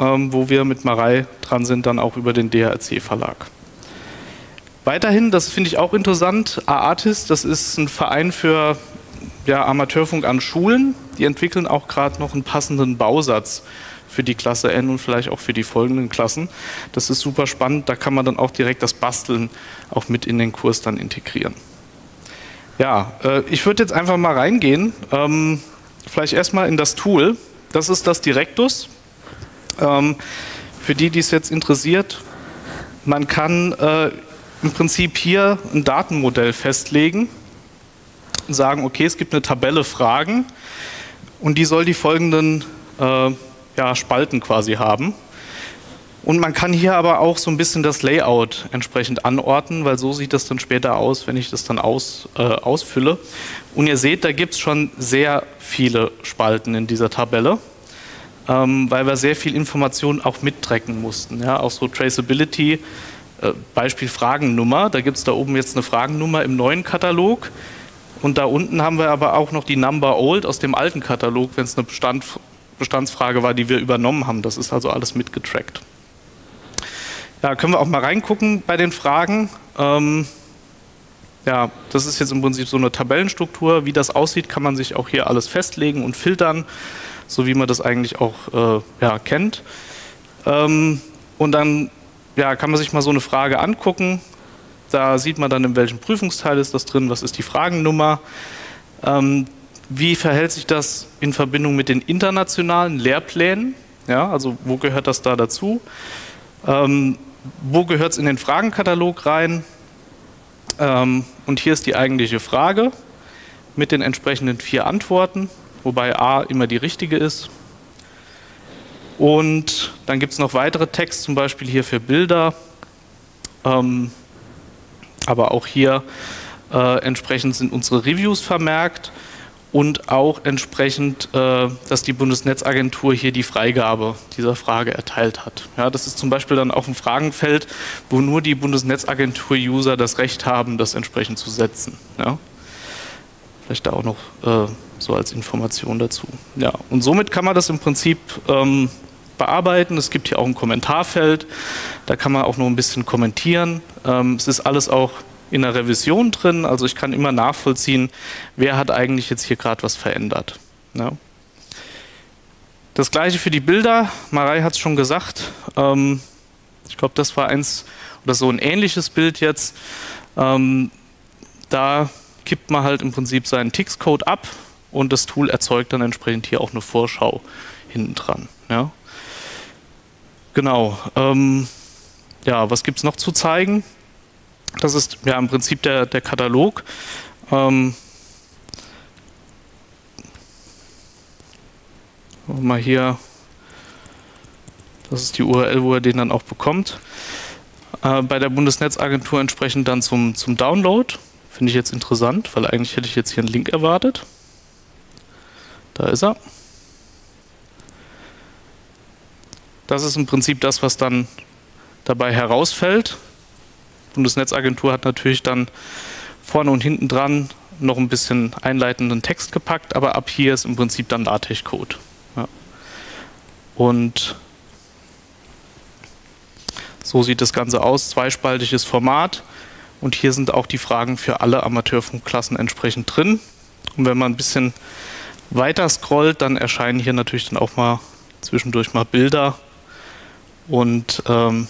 ähm, wo wir mit Marei dran sind, dann auch über den DHRC-Verlag. Weiterhin, das finde ich auch interessant, Aartis, das ist ein Verein für ja, Amateurfunk an Schulen. Die entwickeln auch gerade noch einen passenden Bausatz für die Klasse N und vielleicht auch für die folgenden Klassen. Das ist super spannend, da kann man dann auch direkt das Basteln auch mit in den Kurs dann integrieren. Ja, äh, ich würde jetzt einfach mal reingehen, ähm, vielleicht erstmal in das Tool. Das ist das Directus. Ähm, für die, die es jetzt interessiert, man kann äh, im Prinzip hier ein Datenmodell festlegen und sagen, okay, es gibt eine Tabelle Fragen und die soll die folgenden äh, ja, Spalten quasi haben. Und man kann hier aber auch so ein bisschen das Layout entsprechend anordnen, weil so sieht das dann später aus, wenn ich das dann aus, äh, ausfülle. Und ihr seht, da gibt es schon sehr viele Spalten in dieser Tabelle, ähm, weil wir sehr viel Information auch mittracken mussten. Ja? Auch so Traceability, äh, Beispiel Fragennummer, da gibt es da oben jetzt eine Fragennummer im neuen Katalog. Und da unten haben wir aber auch noch die Number Old aus dem alten Katalog, wenn es eine Bestand, Bestandsfrage war, die wir übernommen haben. Das ist also alles mitgetrackt. Ja, können wir auch mal reingucken bei den Fragen. Ähm, ja, das ist jetzt im Prinzip so eine Tabellenstruktur. Wie das aussieht, kann man sich auch hier alles festlegen und filtern, so wie man das eigentlich auch äh, ja, kennt. Ähm, und dann ja, kann man sich mal so eine Frage angucken. Da sieht man dann, in welchem Prüfungsteil ist das drin, was ist die Fragennummer. Ähm, wie verhält sich das in Verbindung mit den internationalen Lehrplänen? Ja, also wo gehört das da dazu? Ähm, wo gehört es in den Fragenkatalog rein? Ähm, und hier ist die eigentliche Frage mit den entsprechenden vier Antworten, wobei A immer die richtige ist. Und dann gibt es noch weitere Text, zum Beispiel hier für Bilder, ähm, aber auch hier äh, entsprechend sind unsere Reviews vermerkt und auch entsprechend, äh, dass die Bundesnetzagentur hier die Freigabe dieser Frage erteilt hat. Ja, das ist zum Beispiel dann auch ein Fragenfeld, wo nur die Bundesnetzagentur-User das Recht haben, das entsprechend zu setzen. Ja. Vielleicht da auch noch äh, so als Information dazu. Ja, und somit kann man das im Prinzip ähm, bearbeiten. Es gibt hier auch ein Kommentarfeld, da kann man auch noch ein bisschen kommentieren. Ähm, es ist alles auch in der Revision drin. Also ich kann immer nachvollziehen, wer hat eigentlich jetzt hier gerade was verändert. Ja. Das gleiche für die Bilder. Marei hat es schon gesagt. Ähm, ich glaube, das war eins oder so ein ähnliches Bild jetzt. Ähm, da kippt man halt im Prinzip seinen Tix-Code ab und das Tool erzeugt dann entsprechend hier auch eine Vorschau hinten dran. Ja. Genau. Ähm, ja, was gibt es noch zu zeigen? Das ist ja im Prinzip der, der Katalog. Ähm, mal hier, das ist die URL, wo er den dann auch bekommt. Äh, bei der Bundesnetzagentur entsprechend dann zum, zum Download. Finde ich jetzt interessant, weil eigentlich hätte ich jetzt hier einen Link erwartet. Da ist er. Das ist im Prinzip das, was dann dabei herausfällt. Bundesnetzagentur hat natürlich dann vorne und hinten dran noch ein bisschen einleitenden Text gepackt, aber ab hier ist im Prinzip dann LaTeX-Code. Ja. Und so sieht das Ganze aus, zweispaltiges Format. Und hier sind auch die Fragen für alle Amateurfunkklassen entsprechend drin. Und wenn man ein bisschen weiter scrollt, dann erscheinen hier natürlich dann auch mal zwischendurch mal Bilder. Und ähm,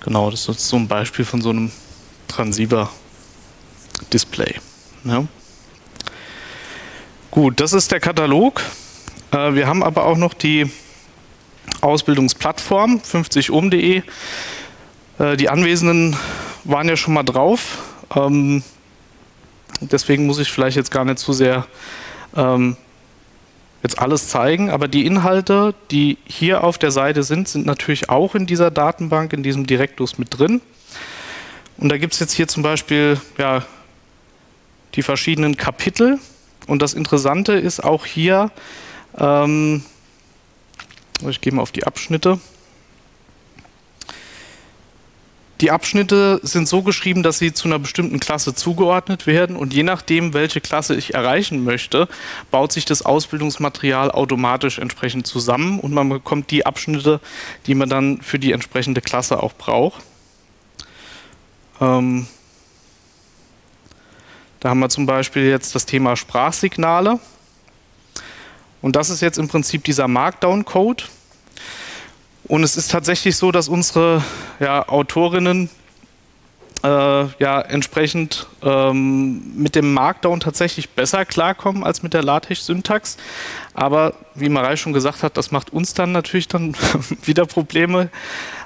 Genau, das ist so ein Beispiel von so einem Transceiver-Display. Ja. Gut, das ist der Katalog. Äh, wir haben aber auch noch die Ausbildungsplattform 50ohm.de. Äh, die Anwesenden waren ja schon mal drauf. Ähm, deswegen muss ich vielleicht jetzt gar nicht zu sehr ähm, jetzt alles zeigen, aber die Inhalte, die hier auf der Seite sind, sind natürlich auch in dieser Datenbank, in diesem Direktus mit drin. Und da gibt es jetzt hier zum Beispiel ja, die verschiedenen Kapitel. Und das Interessante ist auch hier, ähm, ich gehe mal auf die Abschnitte. Die Abschnitte sind so geschrieben, dass sie zu einer bestimmten Klasse zugeordnet werden und je nachdem, welche Klasse ich erreichen möchte, baut sich das Ausbildungsmaterial automatisch entsprechend zusammen und man bekommt die Abschnitte, die man dann für die entsprechende Klasse auch braucht. Ähm da haben wir zum Beispiel jetzt das Thema Sprachsignale. Und das ist jetzt im Prinzip dieser Markdown-Code. Und es ist tatsächlich so, dass unsere ja, Autorinnen äh, ja, entsprechend ähm, mit dem Markdown tatsächlich besser klarkommen als mit der LaTeX-Syntax. Aber wie Marei schon gesagt hat, das macht uns dann natürlich dann *laughs* wieder Probleme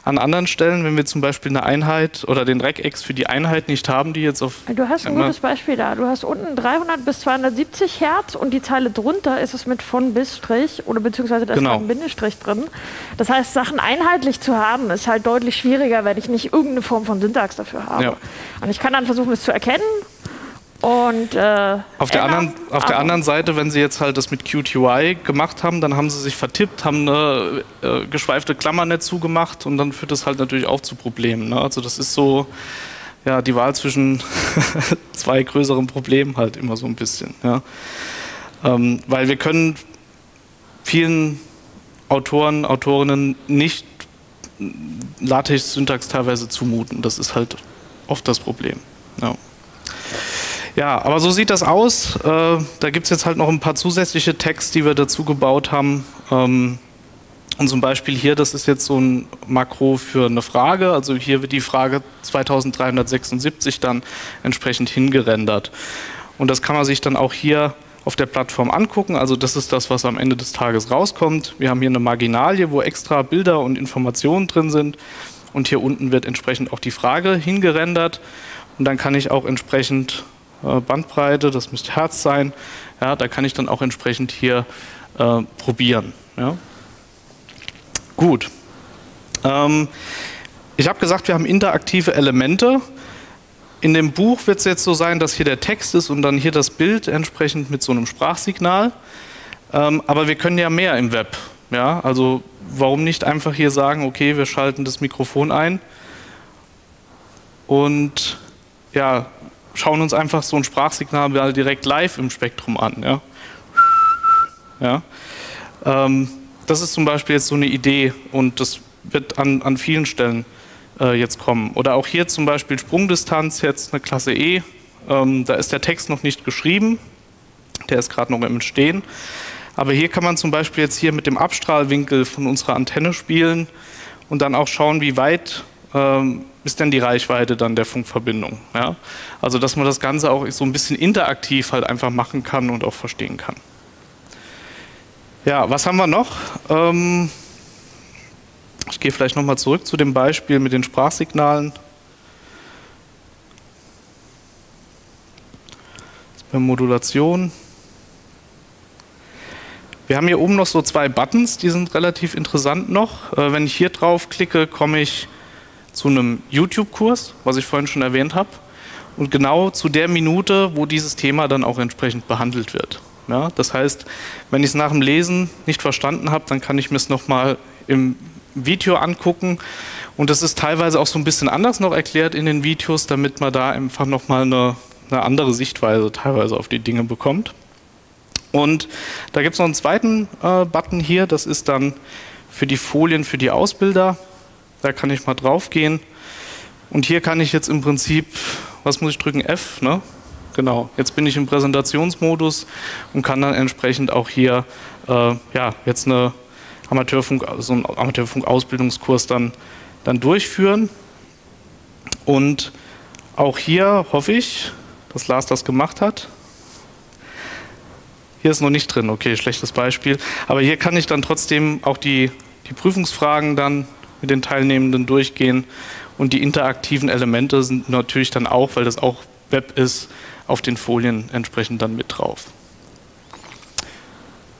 an anderen Stellen, wenn wir zum Beispiel eine Einheit oder den Regex für die Einheit nicht haben, die jetzt auf. Du hast ein gutes Beispiel da. Du hast unten 300 bis 270 Hertz und die Zeile drunter ist es mit von bis Strich oder beziehungsweise da ist genau. ein Bindestrich drin. Das heißt, Sachen einheitlich zu haben, ist halt deutlich schwieriger, wenn ich nicht irgendeine Form von Syntax dafür habe. Ja. Und ich kann dann versuchen, es zu erkennen und, äh, auf, der anderen, auf der anderen Seite, wenn Sie jetzt halt das mit QTUI gemacht haben, dann haben Sie sich vertippt, haben eine äh, geschweifte Klammer nicht zugemacht und dann führt das halt natürlich auch zu Problemen. Ne? Also das ist so ja, die Wahl zwischen *laughs* zwei größeren Problemen halt immer so ein bisschen. Ja? Ähm, weil wir können vielen Autoren, Autorinnen nicht LaTeX-Syntax teilweise zumuten. Das ist halt oft das Problem. Ja. Ja, aber so sieht das aus. Äh, da gibt es jetzt halt noch ein paar zusätzliche Tags, die wir dazu gebaut haben. Ähm, und zum Beispiel hier, das ist jetzt so ein Makro für eine Frage. Also hier wird die Frage 2376 dann entsprechend hingerendert. Und das kann man sich dann auch hier auf der Plattform angucken. Also das ist das, was am Ende des Tages rauskommt. Wir haben hier eine Marginalie, wo extra Bilder und Informationen drin sind. Und hier unten wird entsprechend auch die Frage hingerendert. Und dann kann ich auch entsprechend Bandbreite, das müsste Herz sein. Ja, da kann ich dann auch entsprechend hier äh, probieren. Ja. Gut. Ähm, ich habe gesagt, wir haben interaktive Elemente. In dem Buch wird es jetzt so sein, dass hier der Text ist und dann hier das Bild entsprechend mit so einem Sprachsignal. Ähm, aber wir können ja mehr im Web. Ja? Also warum nicht einfach hier sagen, okay, wir schalten das Mikrofon ein und ja, schauen uns einfach so ein Sprachsignal direkt live im Spektrum an. Ja? Ja? Ähm, das ist zum Beispiel jetzt so eine Idee und das wird an, an vielen Stellen äh, jetzt kommen. Oder auch hier zum Beispiel Sprungdistanz, jetzt eine Klasse E. Ähm, da ist der Text noch nicht geschrieben, der ist gerade noch im Entstehen. Aber hier kann man zum Beispiel jetzt hier mit dem Abstrahlwinkel von unserer Antenne spielen und dann auch schauen, wie weit ist denn die Reichweite dann der Funkverbindung. Ja? Also dass man das Ganze auch so ein bisschen interaktiv halt einfach machen kann und auch verstehen kann. Ja, was haben wir noch? Ähm, ich gehe vielleicht nochmal zurück zu dem Beispiel mit den Sprachsignalen. bei Modulation. Wir haben hier oben noch so zwei Buttons, die sind relativ interessant noch. Äh, wenn ich hier drauf klicke, komme ich zu einem YouTube-Kurs, was ich vorhin schon erwähnt habe, und genau zu der Minute, wo dieses Thema dann auch entsprechend behandelt wird. Ja, das heißt, wenn ich es nach dem Lesen nicht verstanden habe, dann kann ich mir es nochmal im Video angucken. Und das ist teilweise auch so ein bisschen anders noch erklärt in den Videos, damit man da einfach nochmal eine, eine andere Sichtweise teilweise auf die Dinge bekommt. Und da gibt es noch einen zweiten äh, Button hier, das ist dann für die Folien für die Ausbilder. Da kann ich mal drauf gehen. Und hier kann ich jetzt im Prinzip, was muss ich drücken? F, ne? Genau, jetzt bin ich im Präsentationsmodus und kann dann entsprechend auch hier äh, ja, jetzt eine Amateurfunk, so einen Amateurfunk-Ausbildungskurs dann, dann durchführen. Und auch hier hoffe ich, dass Lars das gemacht hat. Hier ist noch nicht drin, okay, schlechtes Beispiel. Aber hier kann ich dann trotzdem auch die, die Prüfungsfragen dann mit den Teilnehmenden durchgehen. Und die interaktiven Elemente sind natürlich dann auch, weil das auch Web ist, auf den Folien entsprechend dann mit drauf.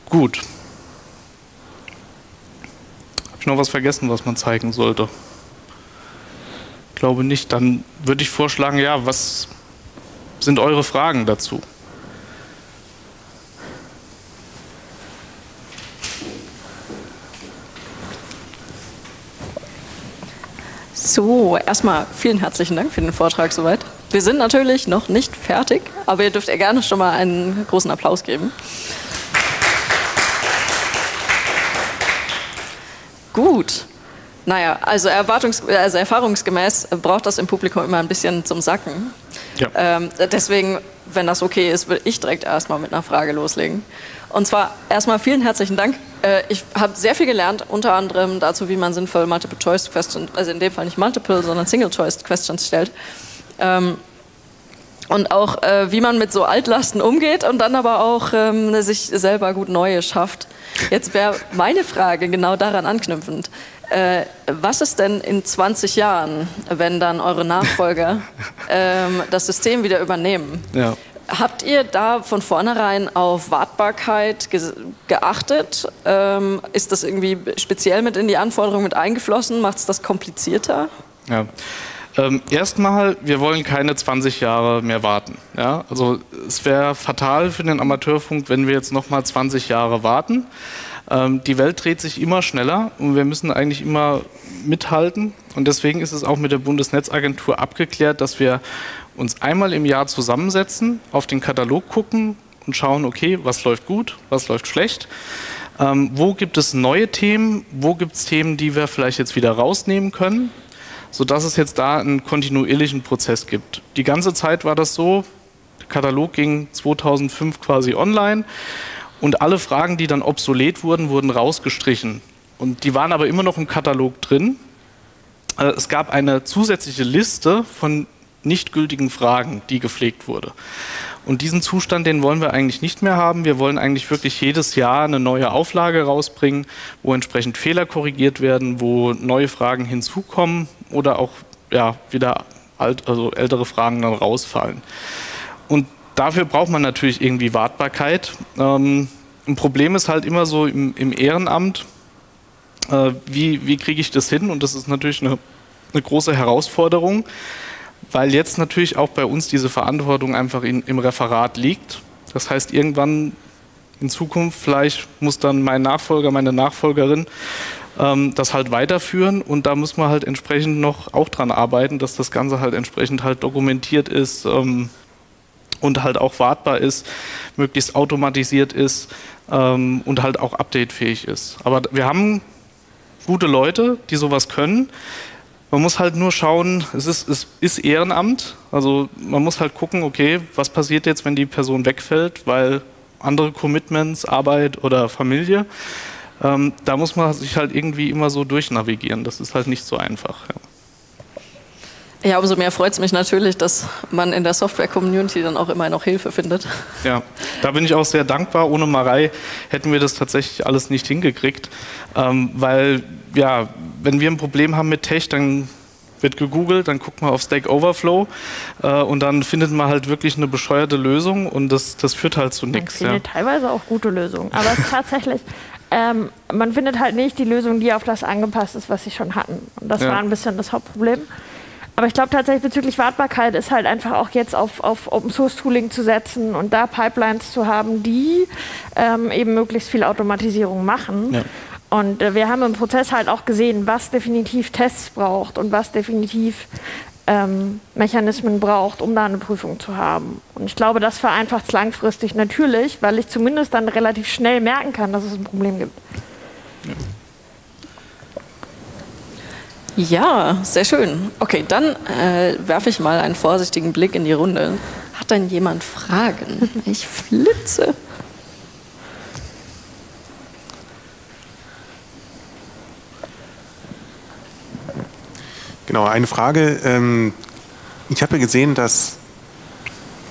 Gut. Habe ich noch was vergessen, was man zeigen sollte? Ich glaube nicht. Dann würde ich vorschlagen, ja, was sind eure Fragen dazu? So, erstmal vielen herzlichen Dank für den Vortrag soweit. Wir sind natürlich noch nicht fertig, aber ihr dürft ihr gerne schon mal einen großen Applaus geben. Gut. Naja, also, also erfahrungsgemäß braucht das im Publikum immer ein bisschen zum Sacken. Ja. Ähm, deswegen, wenn das okay ist, würde ich direkt erstmal mit einer Frage loslegen. Und zwar erstmal vielen herzlichen Dank. Äh, ich habe sehr viel gelernt, unter anderem dazu, wie man sinnvoll Multiple-Choice-Questions, also in dem Fall nicht Multiple, sondern Single-Choice-Questions stellt. Ähm, und auch äh, wie man mit so Altlasten umgeht und dann aber auch ähm, sich selber gut neue schafft. Jetzt wäre meine Frage genau daran anknüpfend. Äh, was ist denn in 20 Jahren, wenn dann eure Nachfolger *laughs* ähm, das System wieder übernehmen? Ja. Habt ihr da von vornherein auf Wartbarkeit ge geachtet? Ähm, ist das irgendwie speziell mit in die Anforderungen mit eingeflossen? Macht es das komplizierter? Ja. Ähm, erstmal, wir wollen keine 20 Jahre mehr warten. Ja? Also es wäre fatal für den Amateurfunk, wenn wir jetzt nochmal 20 Jahre warten. Ähm, die Welt dreht sich immer schneller und wir müssen eigentlich immer mithalten. Und deswegen ist es auch mit der Bundesnetzagentur abgeklärt, dass wir uns einmal im Jahr zusammensetzen, auf den Katalog gucken und schauen, okay, was läuft gut, was läuft schlecht. Ähm, wo gibt es neue Themen? Wo gibt es Themen, die wir vielleicht jetzt wieder rausnehmen können? sodass es jetzt da einen kontinuierlichen Prozess gibt. Die ganze Zeit war das so, der Katalog ging 2005 quasi online und alle Fragen, die dann obsolet wurden, wurden rausgestrichen. Und die waren aber immer noch im Katalog drin. Äh, es gab eine zusätzliche Liste von nicht gültigen Fragen, die gepflegt wurde. Und diesen Zustand, den wollen wir eigentlich nicht mehr haben. Wir wollen eigentlich wirklich jedes Jahr eine neue Auflage rausbringen, wo entsprechend Fehler korrigiert werden, wo neue Fragen hinzukommen oder auch ja, wieder alt, also ältere Fragen dann rausfallen. Und dafür braucht man natürlich irgendwie Wartbarkeit. Ähm, ein Problem ist halt immer so im, im Ehrenamt, äh, wie, wie kriege ich das hin? Und das ist natürlich eine, eine große Herausforderung weil jetzt natürlich auch bei uns diese Verantwortung einfach in, im Referat liegt. Das heißt, irgendwann in Zukunft vielleicht muss dann mein Nachfolger, meine Nachfolgerin ähm, das halt weiterführen und da muss man halt entsprechend noch auch dran arbeiten, dass das Ganze halt entsprechend halt dokumentiert ist ähm, und halt auch wartbar ist, möglichst automatisiert ist ähm, und halt auch updatefähig ist. Aber wir haben gute Leute, die sowas können. Man muss halt nur schauen, es ist, es ist Ehrenamt, also man muss halt gucken, okay, was passiert jetzt, wenn die Person wegfällt, weil andere Commitments, Arbeit oder Familie, ähm, da muss man sich halt irgendwie immer so durchnavigieren. Das ist halt nicht so einfach. Ja. Ja, umso mehr freut es mich natürlich, dass man in der Software-Community dann auch immer noch Hilfe findet. Ja, da bin ich auch sehr dankbar. Ohne Marei hätten wir das tatsächlich alles nicht hingekriegt, ähm, weil ja, wenn wir ein Problem haben mit Tech, dann wird gegoogelt, dann guckt man auf Stack Overflow äh, und dann findet man halt wirklich eine bescheuerte Lösung und das, das führt halt zu nichts. Man findet ja. teilweise auch gute Lösungen, aber es ist tatsächlich, *laughs* ähm, man findet halt nicht die Lösung, die auf das angepasst ist, was sie schon hatten. Und das ja. war ein bisschen das Hauptproblem. Aber ich glaube tatsächlich bezüglich Wartbarkeit ist halt einfach auch jetzt auf, auf Open Source Tooling zu setzen und da Pipelines zu haben, die ähm, eben möglichst viel Automatisierung machen. Ja. Und äh, wir haben im Prozess halt auch gesehen, was definitiv Tests braucht und was definitiv ähm, Mechanismen braucht, um da eine Prüfung zu haben. Und ich glaube, das vereinfacht es langfristig natürlich, weil ich zumindest dann relativ schnell merken kann, dass es ein Problem gibt. Ja, sehr schön. Okay, dann äh, werfe ich mal einen vorsichtigen Blick in die Runde. Hat denn jemand Fragen? *laughs* Ich flitze. Genau, eine Frage. Ähm, ich habe ja gesehen, dass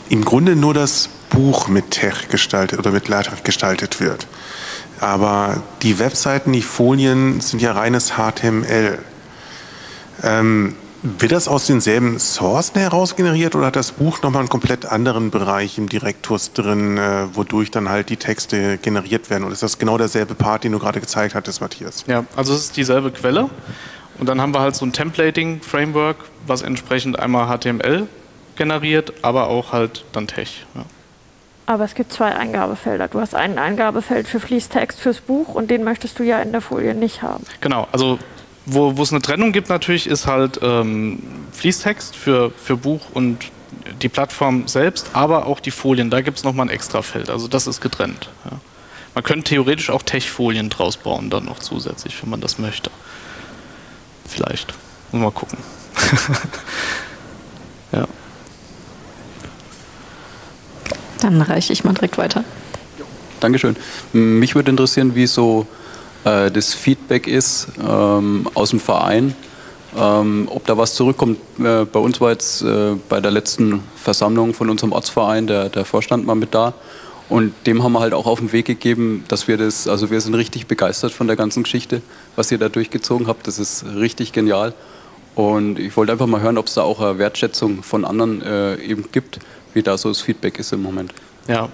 im Grunde nur das Buch mit Tech gestaltet oder mit LaTeX gestaltet wird. Aber die Webseiten, die Folien sind ja reines HTML. Ähm, wird das aus denselben Sourcen heraus generiert oder hat das Buch nochmal einen komplett anderen Bereich im Direktus drin, äh, wodurch dann halt die Texte generiert werden? Und ist das genau derselbe Part, den du gerade gezeigt hattest, Matthias? Ja, also es ist dieselbe Quelle. Und dann haben wir halt so ein Templating-Framework, was entsprechend einmal HTML generiert, aber auch halt dann Tech. Ja. Aber es gibt zwei Eingabefelder. Du hast ein Eingabefeld für Fließtext fürs Buch und den möchtest du ja in der Folie nicht haben. Genau, also wo, es eine Trennung gibt natürlich, ist halt ähm, Fließtext für, für Buch und die Plattform selbst, aber auch die Folien. Da gibt es nochmal ein extra Feld. Also das ist getrennt. Ja. Man könnte theoretisch auch Tech-Folien draus bauen, dann noch zusätzlich, wenn man das möchte. Vielleicht. Mal gucken. *laughs* ja. Dann reiche ich mal direkt weiter. Dankeschön. Mich würde interessieren, wie so äh, das Feedback ist ähm, aus dem Verein. Ähm, ob da was zurückkommt, äh, bei uns war jetzt äh, bei der letzten Versammlung von unserem Ortsverein der, der Vorstand mal mit da. Und dem haben wir halt auch auf den Weg gegeben, dass wir das, also wir sind richtig begeistert von der ganzen Geschichte, was ihr da durchgezogen habt. Das ist richtig genial. Und ich wollte einfach mal hören, ob es da auch eine Wertschätzung von anderen äh, eben gibt, wie da so das Feedback ist im Moment. Ja,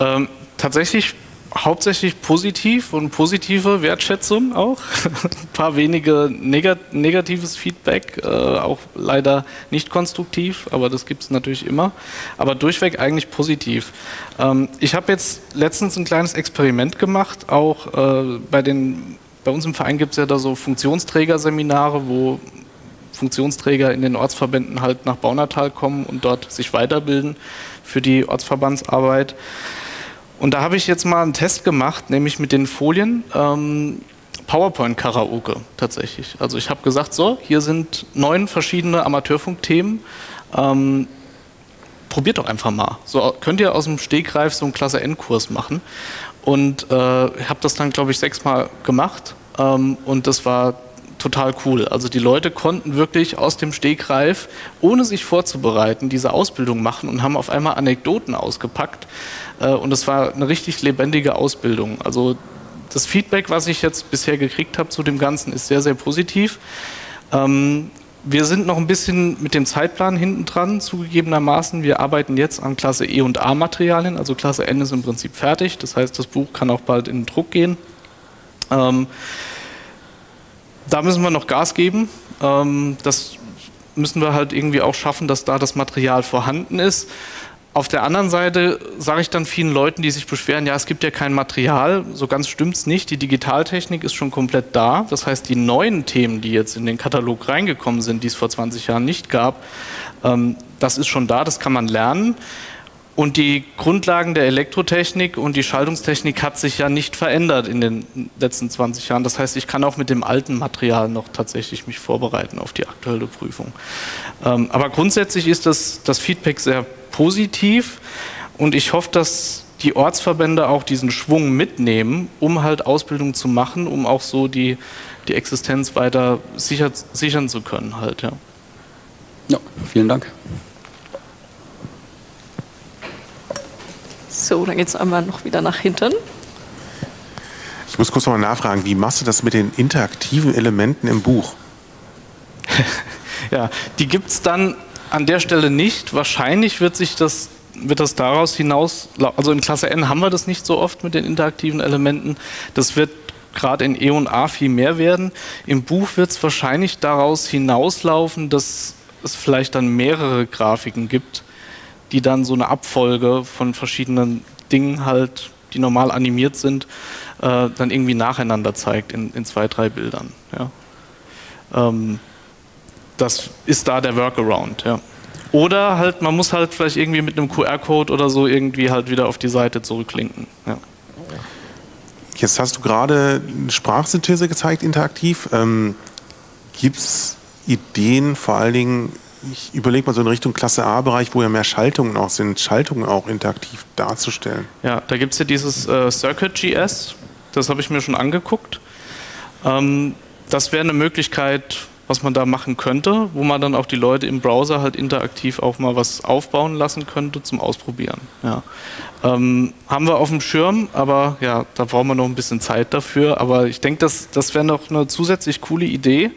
ähm, tatsächlich hauptsächlich positiv und positive Wertschätzung auch. *laughs* Ein paar wenige negat negatives Feedback, äh, auch leider nicht konstruktiv, aber das gibt es natürlich immer. Aber durchweg eigentlich positiv. Ähm, ich habe jetzt letztens ein kleines Experiment gemacht, auch äh, bei den, bei uns im Verein gibt es ja da so Funktionsträgerseminare, wo Funktionsträger in den Ortsverbänden halt nach Baunatal kommen und dort sich weiterbilden für die Ortsverbandsarbeit. Und da habe ich jetzt mal einen Test gemacht, nämlich mit den Folien. Ähm, PowerPoint-Karaoke tatsächlich. Also ich habe gesagt, so, hier sind neun verschiedene Amateurfunkthemen. Ähm, probiert doch einfach mal. So könnt ihr aus dem Stegreif so einen Klasse N-Kurs machen. Und äh, habe das dann, glaube ich, sechsmal gemacht. Ähm, und das war total cool. Also die Leute konnten wirklich aus dem Stegreif, ohne sich vorzubereiten, diese Ausbildung machen und haben auf einmal Anekdoten ausgepackt. Äh, und es war eine richtig lebendige Ausbildung. Also das Feedback, was ich jetzt bisher gekriegt habe zu dem Ganzen, ist sehr, sehr positiv. Ähm, wir sind noch ein bisschen mit dem Zeitplan hinten dran, zugegebenermaßen. Wir arbeiten jetzt an Klasse E und A Materialien, also Klasse N ist im Prinzip fertig. Das heißt, das Buch kann auch bald in den Druck gehen. Da müssen wir noch Gas geben. Ähm, das müssen wir halt irgendwie auch schaffen, dass da das Material vorhanden ist. Auf der anderen Seite sage ich dann vielen Leuten, die sich beschweren, ja, es gibt ja kein Material, so ganz stimmt es nicht. Die Digitaltechnik ist schon komplett da. Das heißt, die neuen Themen, die jetzt in den Katalog reingekommen sind, die es vor 20 Jahren nicht gab, ähm, das ist schon da, das kann man lernen. Und die Grundlagen der Elektrotechnik und die Schaltungstechnik hat sich ja nicht verändert in den letzten 20 Jahren. Das heißt, ich kann auch mit dem alten Material noch tatsächlich mich vorbereiten auf die aktuelle Prüfung. Ähm, aber grundsätzlich ist das, das Feedback sehr positiv und ich hoffe, dass die Ortsverbände auch diesen Schwung mitnehmen, um halt Ausbildung zu machen, um auch so die, die Existenz weiter sicher, sichern zu können halt, ja. Ja, vielen Dank. So, dann geht es einmal noch wieder nach hinten. Ich muss kurz nochmal nachfragen, wie machst du das mit den interaktiven Elementen im Buch? *laughs* ja, die gibt es dann an der Stelle nicht. Wahrscheinlich wird sich das wird das daraus hinaus, also in Klasse N haben wir das nicht so oft mit den interaktiven Elementen. Das wird gerade in E und A viel mehr werden. Im Buch wird es wahrscheinlich daraus hinauslaufen, dass es vielleicht dann mehrere Grafiken gibt, die dann so eine Abfolge von verschiedenen Dingen halt, die normal animiert sind, äh, dann irgendwie nacheinander zeigt in, in zwei, drei Bildern. Ja. Ähm, das ist da der Workaround. Ja. Oder halt, man muss halt vielleicht irgendwie mit einem QR-Code oder so irgendwie halt wieder auf die Seite zurücklinken. Ja. Jetzt hast du gerade Sprachsynthese gezeigt, interaktiv. Ähm, Gibt es Ideen, vor allen Dingen ich überlege mal so in Richtung Klasse A-Bereich, wo ja mehr Schaltungen auch sind, Schaltungen auch interaktiv darzustellen. Ja, da gibt es ja dieses äh, Circuit.js, das habe ich mir schon angeguckt. Ähm, das wäre eine Möglichkeit, was man da machen könnte, wo man dann auch die Leute im Browser halt interaktiv auch mal was aufbauen lassen könnte zum Ausprobieren. Ja. Ähm, haben wir auf dem Schirm, aber ja, da brauchen wir noch ein bisschen Zeit dafür. Aber ich denke, das, das wäre noch eine zusätzlich coole Idee.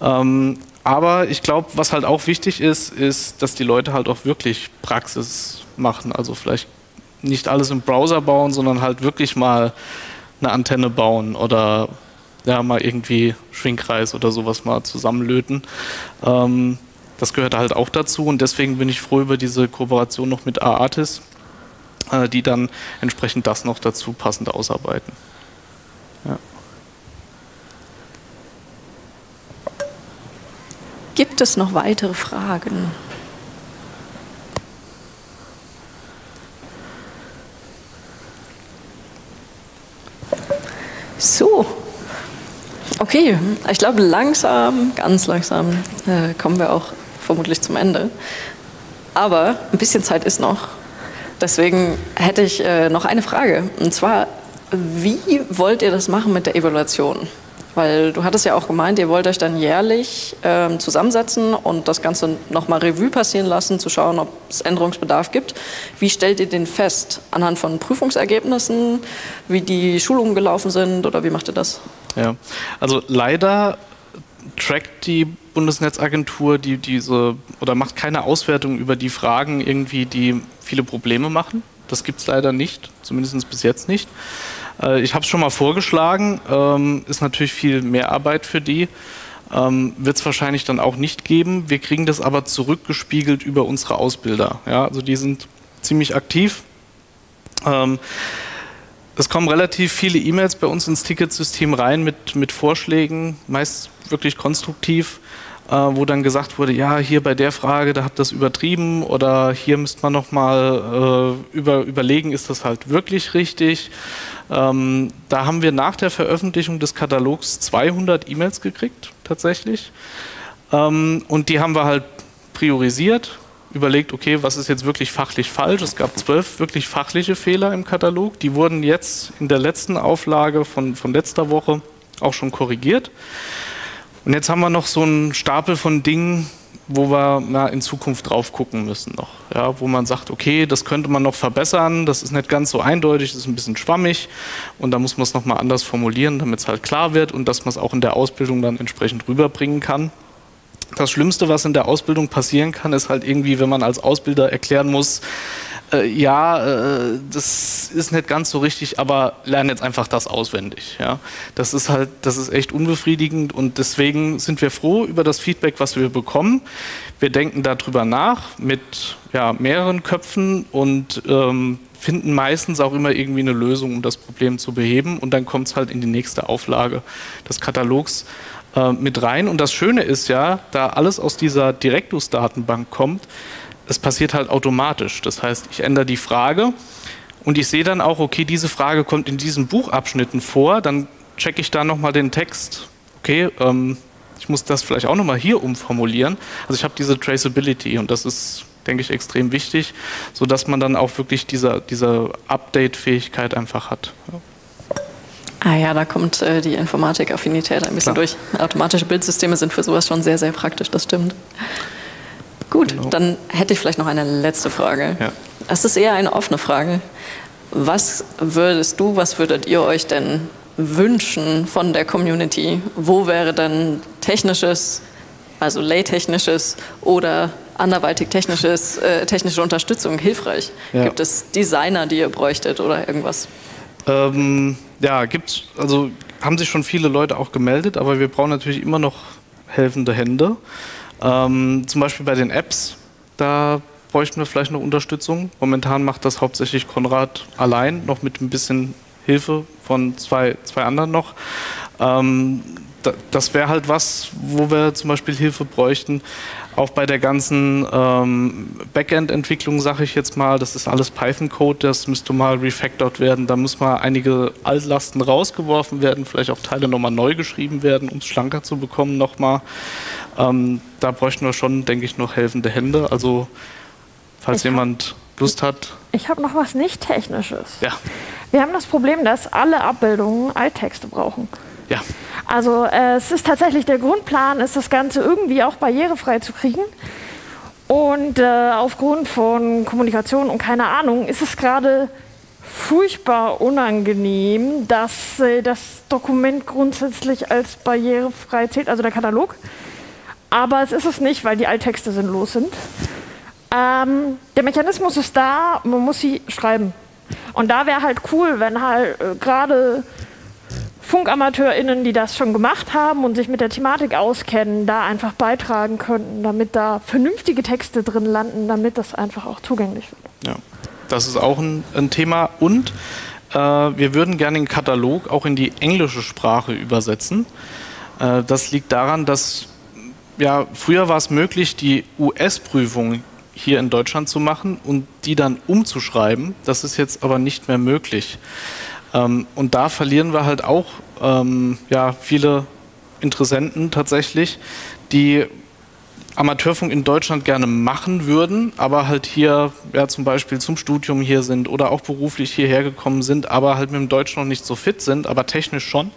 Ähm, aber ich glaube, was halt auch wichtig ist, ist, dass die Leute halt auch wirklich Praxis machen. Also vielleicht nicht alles im Browser bauen, sondern halt wirklich mal eine Antenne bauen oder ja, mal irgendwie Schwingkreis oder sowas mal zusammenlöten. Ähm, das gehört halt auch dazu und deswegen bin ich froh über diese Kooperation noch mit A-Artis, äh, die dann entsprechend das noch dazu passend ausarbeiten. Gibt es noch weitere Fragen? So, okay, ich glaube langsam, ganz langsam äh, kommen wir auch vermutlich zum Ende. Aber ein bisschen Zeit ist noch. Deswegen hätte ich äh, noch eine Frage. Und zwar, wie wollt ihr das machen mit der Evaluation? Weil du hattest ja auch gemeint, ihr wollt euch dann jährlich ähm, zusammensetzen und das Ganze nochmal Revue passieren lassen, zu schauen, ob es Änderungsbedarf gibt. Wie stellt ihr den fest? Anhand von Prüfungsergebnissen, wie die Schulungen gelaufen sind oder wie macht ihr das? Ja, also leider trackt die Bundesnetzagentur die, diese oder macht keine Auswertung über die Fragen irgendwie, die viele Probleme machen. Das gibt es leider nicht, zumindest bis jetzt nicht. Äh, ich habe es schon mal vorgeschlagen, ähm, ist natürlich viel mehr Arbeit für die. Ähm, Wird es wahrscheinlich dann auch nicht geben. Wir kriegen das aber zurückgespiegelt über unsere Ausbilder. Ja, also die sind ziemlich aktiv. Ähm, es kommen relativ viele E-Mails bei uns ins Ticketsystem rein mit, mit Vorschlägen, meist wirklich konstruktiv wo dann gesagt wurde, ja, hier bei der Frage, da habt ihr das übertrieben oder hier müsste man nochmal äh, über, überlegen, ist das halt wirklich richtig. Ähm, da haben wir nach der Veröffentlichung des Katalogs 200 E-Mails gekriegt, tatsächlich. Ähm, und die haben wir halt priorisiert, überlegt, okay, was ist jetzt wirklich fachlich falsch? Es gab zwölf wirklich fachliche Fehler im Katalog. Die wurden jetzt in der letzten Auflage von, von letzter Woche auch schon korrigiert. Und jetzt haben wir noch so einen Stapel von Dingen, wo wir na, in Zukunft drauf gucken müssen noch. Ja, wo man sagt, okay, das könnte man noch verbessern, das ist nicht ganz so eindeutig, das ist ein bisschen schwammig und da muss man es nochmal anders formulieren, damit es halt klar wird und dass man es auch in der Ausbildung dann entsprechend rüberbringen kann. Das Schlimmste, was in der Ausbildung passieren kann, ist halt irgendwie, wenn man als Ausbilder erklären muss, äh, ja, äh, das ist nicht ganz so richtig, aber lerne jetzt einfach das auswendig. Ja? Das ist halt, das ist echt unbefriedigend und deswegen sind wir froh über das Feedback, was wir bekommen. Wir denken darüber nach mit ja, mehreren Köpfen und ähm, finden meistens auch immer irgendwie eine Lösung, um das Problem zu beheben und dann kommt es halt in die nächste Auflage des Katalogs äh, mit rein. Und das Schöne ist ja, da alles aus dieser Direktus-Datenbank kommt, es passiert halt automatisch. Das heißt, ich ändere die Frage und ich sehe dann auch, okay, diese Frage kommt in diesen Buchabschnitten vor, dann checke ich da nochmal den Text. Okay, ähm, ich muss das vielleicht auch nochmal hier umformulieren. Also ich habe diese Traceability und das ist, denke ich, extrem wichtig, sodass man dann auch wirklich diese, diese Update-Fähigkeit einfach hat. Ja. Ah ja, da kommt äh, die Informatik-Affinität ein bisschen Klar. durch. Automatische Bildsysteme sind für sowas schon sehr, sehr praktisch, das stimmt. Gut, genau. dann hätte ich vielleicht noch eine letzte Frage. Ja. Es ist eher eine offene Frage. Was würdest du, was würdet ihr euch denn wünschen von der Community? Wo wäre denn technisches, also lay-technisches oder anderweitig technisches, äh, technische Unterstützung hilfreich? Ja. Gibt es Designer, die ihr bräuchtet oder irgendwas? Ähm, ja, gibt's, also haben sich schon viele Leute auch gemeldet, aber wir brauchen natürlich immer noch helfende Hände. Ähm, zum Beispiel bei den Apps, da bräuchten wir vielleicht noch Unterstützung. Momentan macht das hauptsächlich Konrad allein, noch mit ein bisschen Hilfe von zwei, zwei anderen noch. Ähm, das wäre halt was, wo wir zum Beispiel Hilfe bräuchten. Auch bei der ganzen ähm, Backend-Entwicklung, sage ich jetzt mal, das ist alles Python-Code, das müsste mal refactored werden. Da muss mal einige Altlasten rausgeworfen werden, vielleicht auch Teile nochmal neu geschrieben werden, um es schlanker zu bekommen nochmal. Ähm, da bräuchten wir schon, denke ich, noch helfende Hände. Also, falls ich jemand hab, Lust hat. Ich habe noch was nicht Technisches. Ja. Wir haben das Problem, dass alle Abbildungen Alttexte brauchen. Ja. Also äh, es ist tatsächlich der Grundplan, ist das Ganze irgendwie auch barrierefrei zu kriegen. Und äh, aufgrund von Kommunikation und keine Ahnung ist es gerade furchtbar unangenehm, dass äh, das Dokument grundsätzlich als barrierefrei zählt, also der Katalog. Aber es ist es nicht, weil die Alttexte sinnlos sind. Ähm, der Mechanismus ist da, man muss sie schreiben. Und da wäre halt cool, wenn halt äh, gerade FunkamateurInnen, die das schon gemacht haben und sich mit der Thematik auskennen, da einfach beitragen könnten, damit da vernünftige Texte drin landen, damit das einfach auch zugänglich wird. Ja, das ist auch ein, ein Thema. Und äh, wir würden gerne den Katalog auch in die englische Sprache übersetzen. Äh, das liegt daran, dass ja, früher war es möglich, die US-Prüfung hier in Deutschland zu machen und die dann umzuschreiben. Das ist jetzt aber nicht mehr möglich. Ähm, und da verlieren wir halt auch ähm, ja, viele Interessenten tatsächlich, die Amateurfunk in Deutschland gerne machen würden, aber halt hier ja, zum Beispiel zum Studium hier sind oder auch beruflich hierher gekommen sind, aber halt mit dem Deutsch noch nicht so fit sind, aber technisch schon.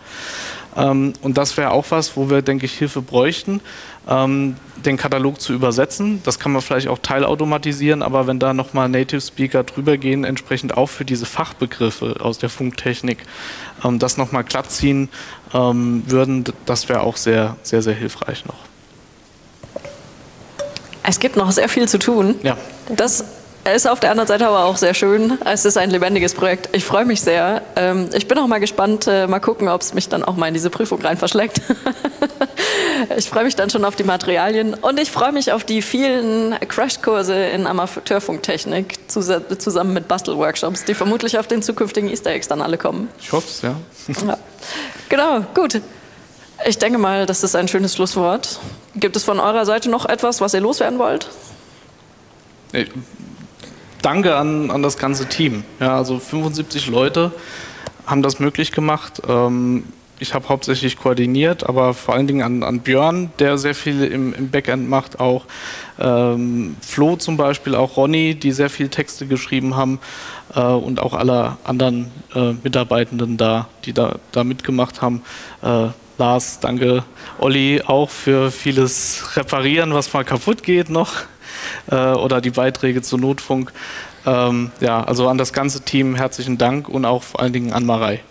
Ähm, und das wäre auch was, wo wir, denke ich, Hilfe bräuchten, ähm, den Katalog zu übersetzen. Das kann man vielleicht auch teilautomatisieren, aber wenn da nochmal Native Speaker drüber gehen, entsprechend auch für diese Fachbegriffe aus der Funktechnik, ähm, das nochmal glatt ziehen ähm, würden, das wäre auch sehr, sehr, sehr hilfreich noch. Es gibt noch sehr viel zu tun. Ja. Das ist auf der anderen Seite aber auch sehr schön. Es ist ein lebendiges Projekt. Ich freue mich sehr. Ähm, ich bin auch mal gespannt, äh, mal gucken, ob es mich dann auch mal in diese Prüfung rein verschlägt. *laughs* ich freue mich dann schon auf die Materialien und ich freue mich auf die vielen Crashkurse in Amateurfunktechnik zusammen mit Bastelworkshops, die vermutlich auf den zukünftigen Easter Eggs dann alle kommen. Ich hoffe es, ja. *laughs* ja. Genau, gut. Ich denke mal, das ist ein schönes Schlusswort. Gibt es von eurer Seite noch etwas, was ihr loswerden wollt? Danke an, an das ganze Team. Ja, also 75 Leute haben das möglich gemacht. Ähm, ich habe hauptsächlich koordiniert, aber vor allen Dingen an, an Björn, der sehr viel im, im Backend macht, auch ähm, Flo zum Beispiel, auch Ronny, die sehr viele Texte geschrieben haben äh, und auch alle anderen äh, Mitarbeitenden da, die da, da mitgemacht haben. Äh, Lars, danke. Olli auch für vieles Reparieren, was mal kaputt geht noch äh, oder die Beiträge zu Notfunk. Ähm, ja, also an das ganze Team herzlichen Dank und auch vor allen Dingen an Marei.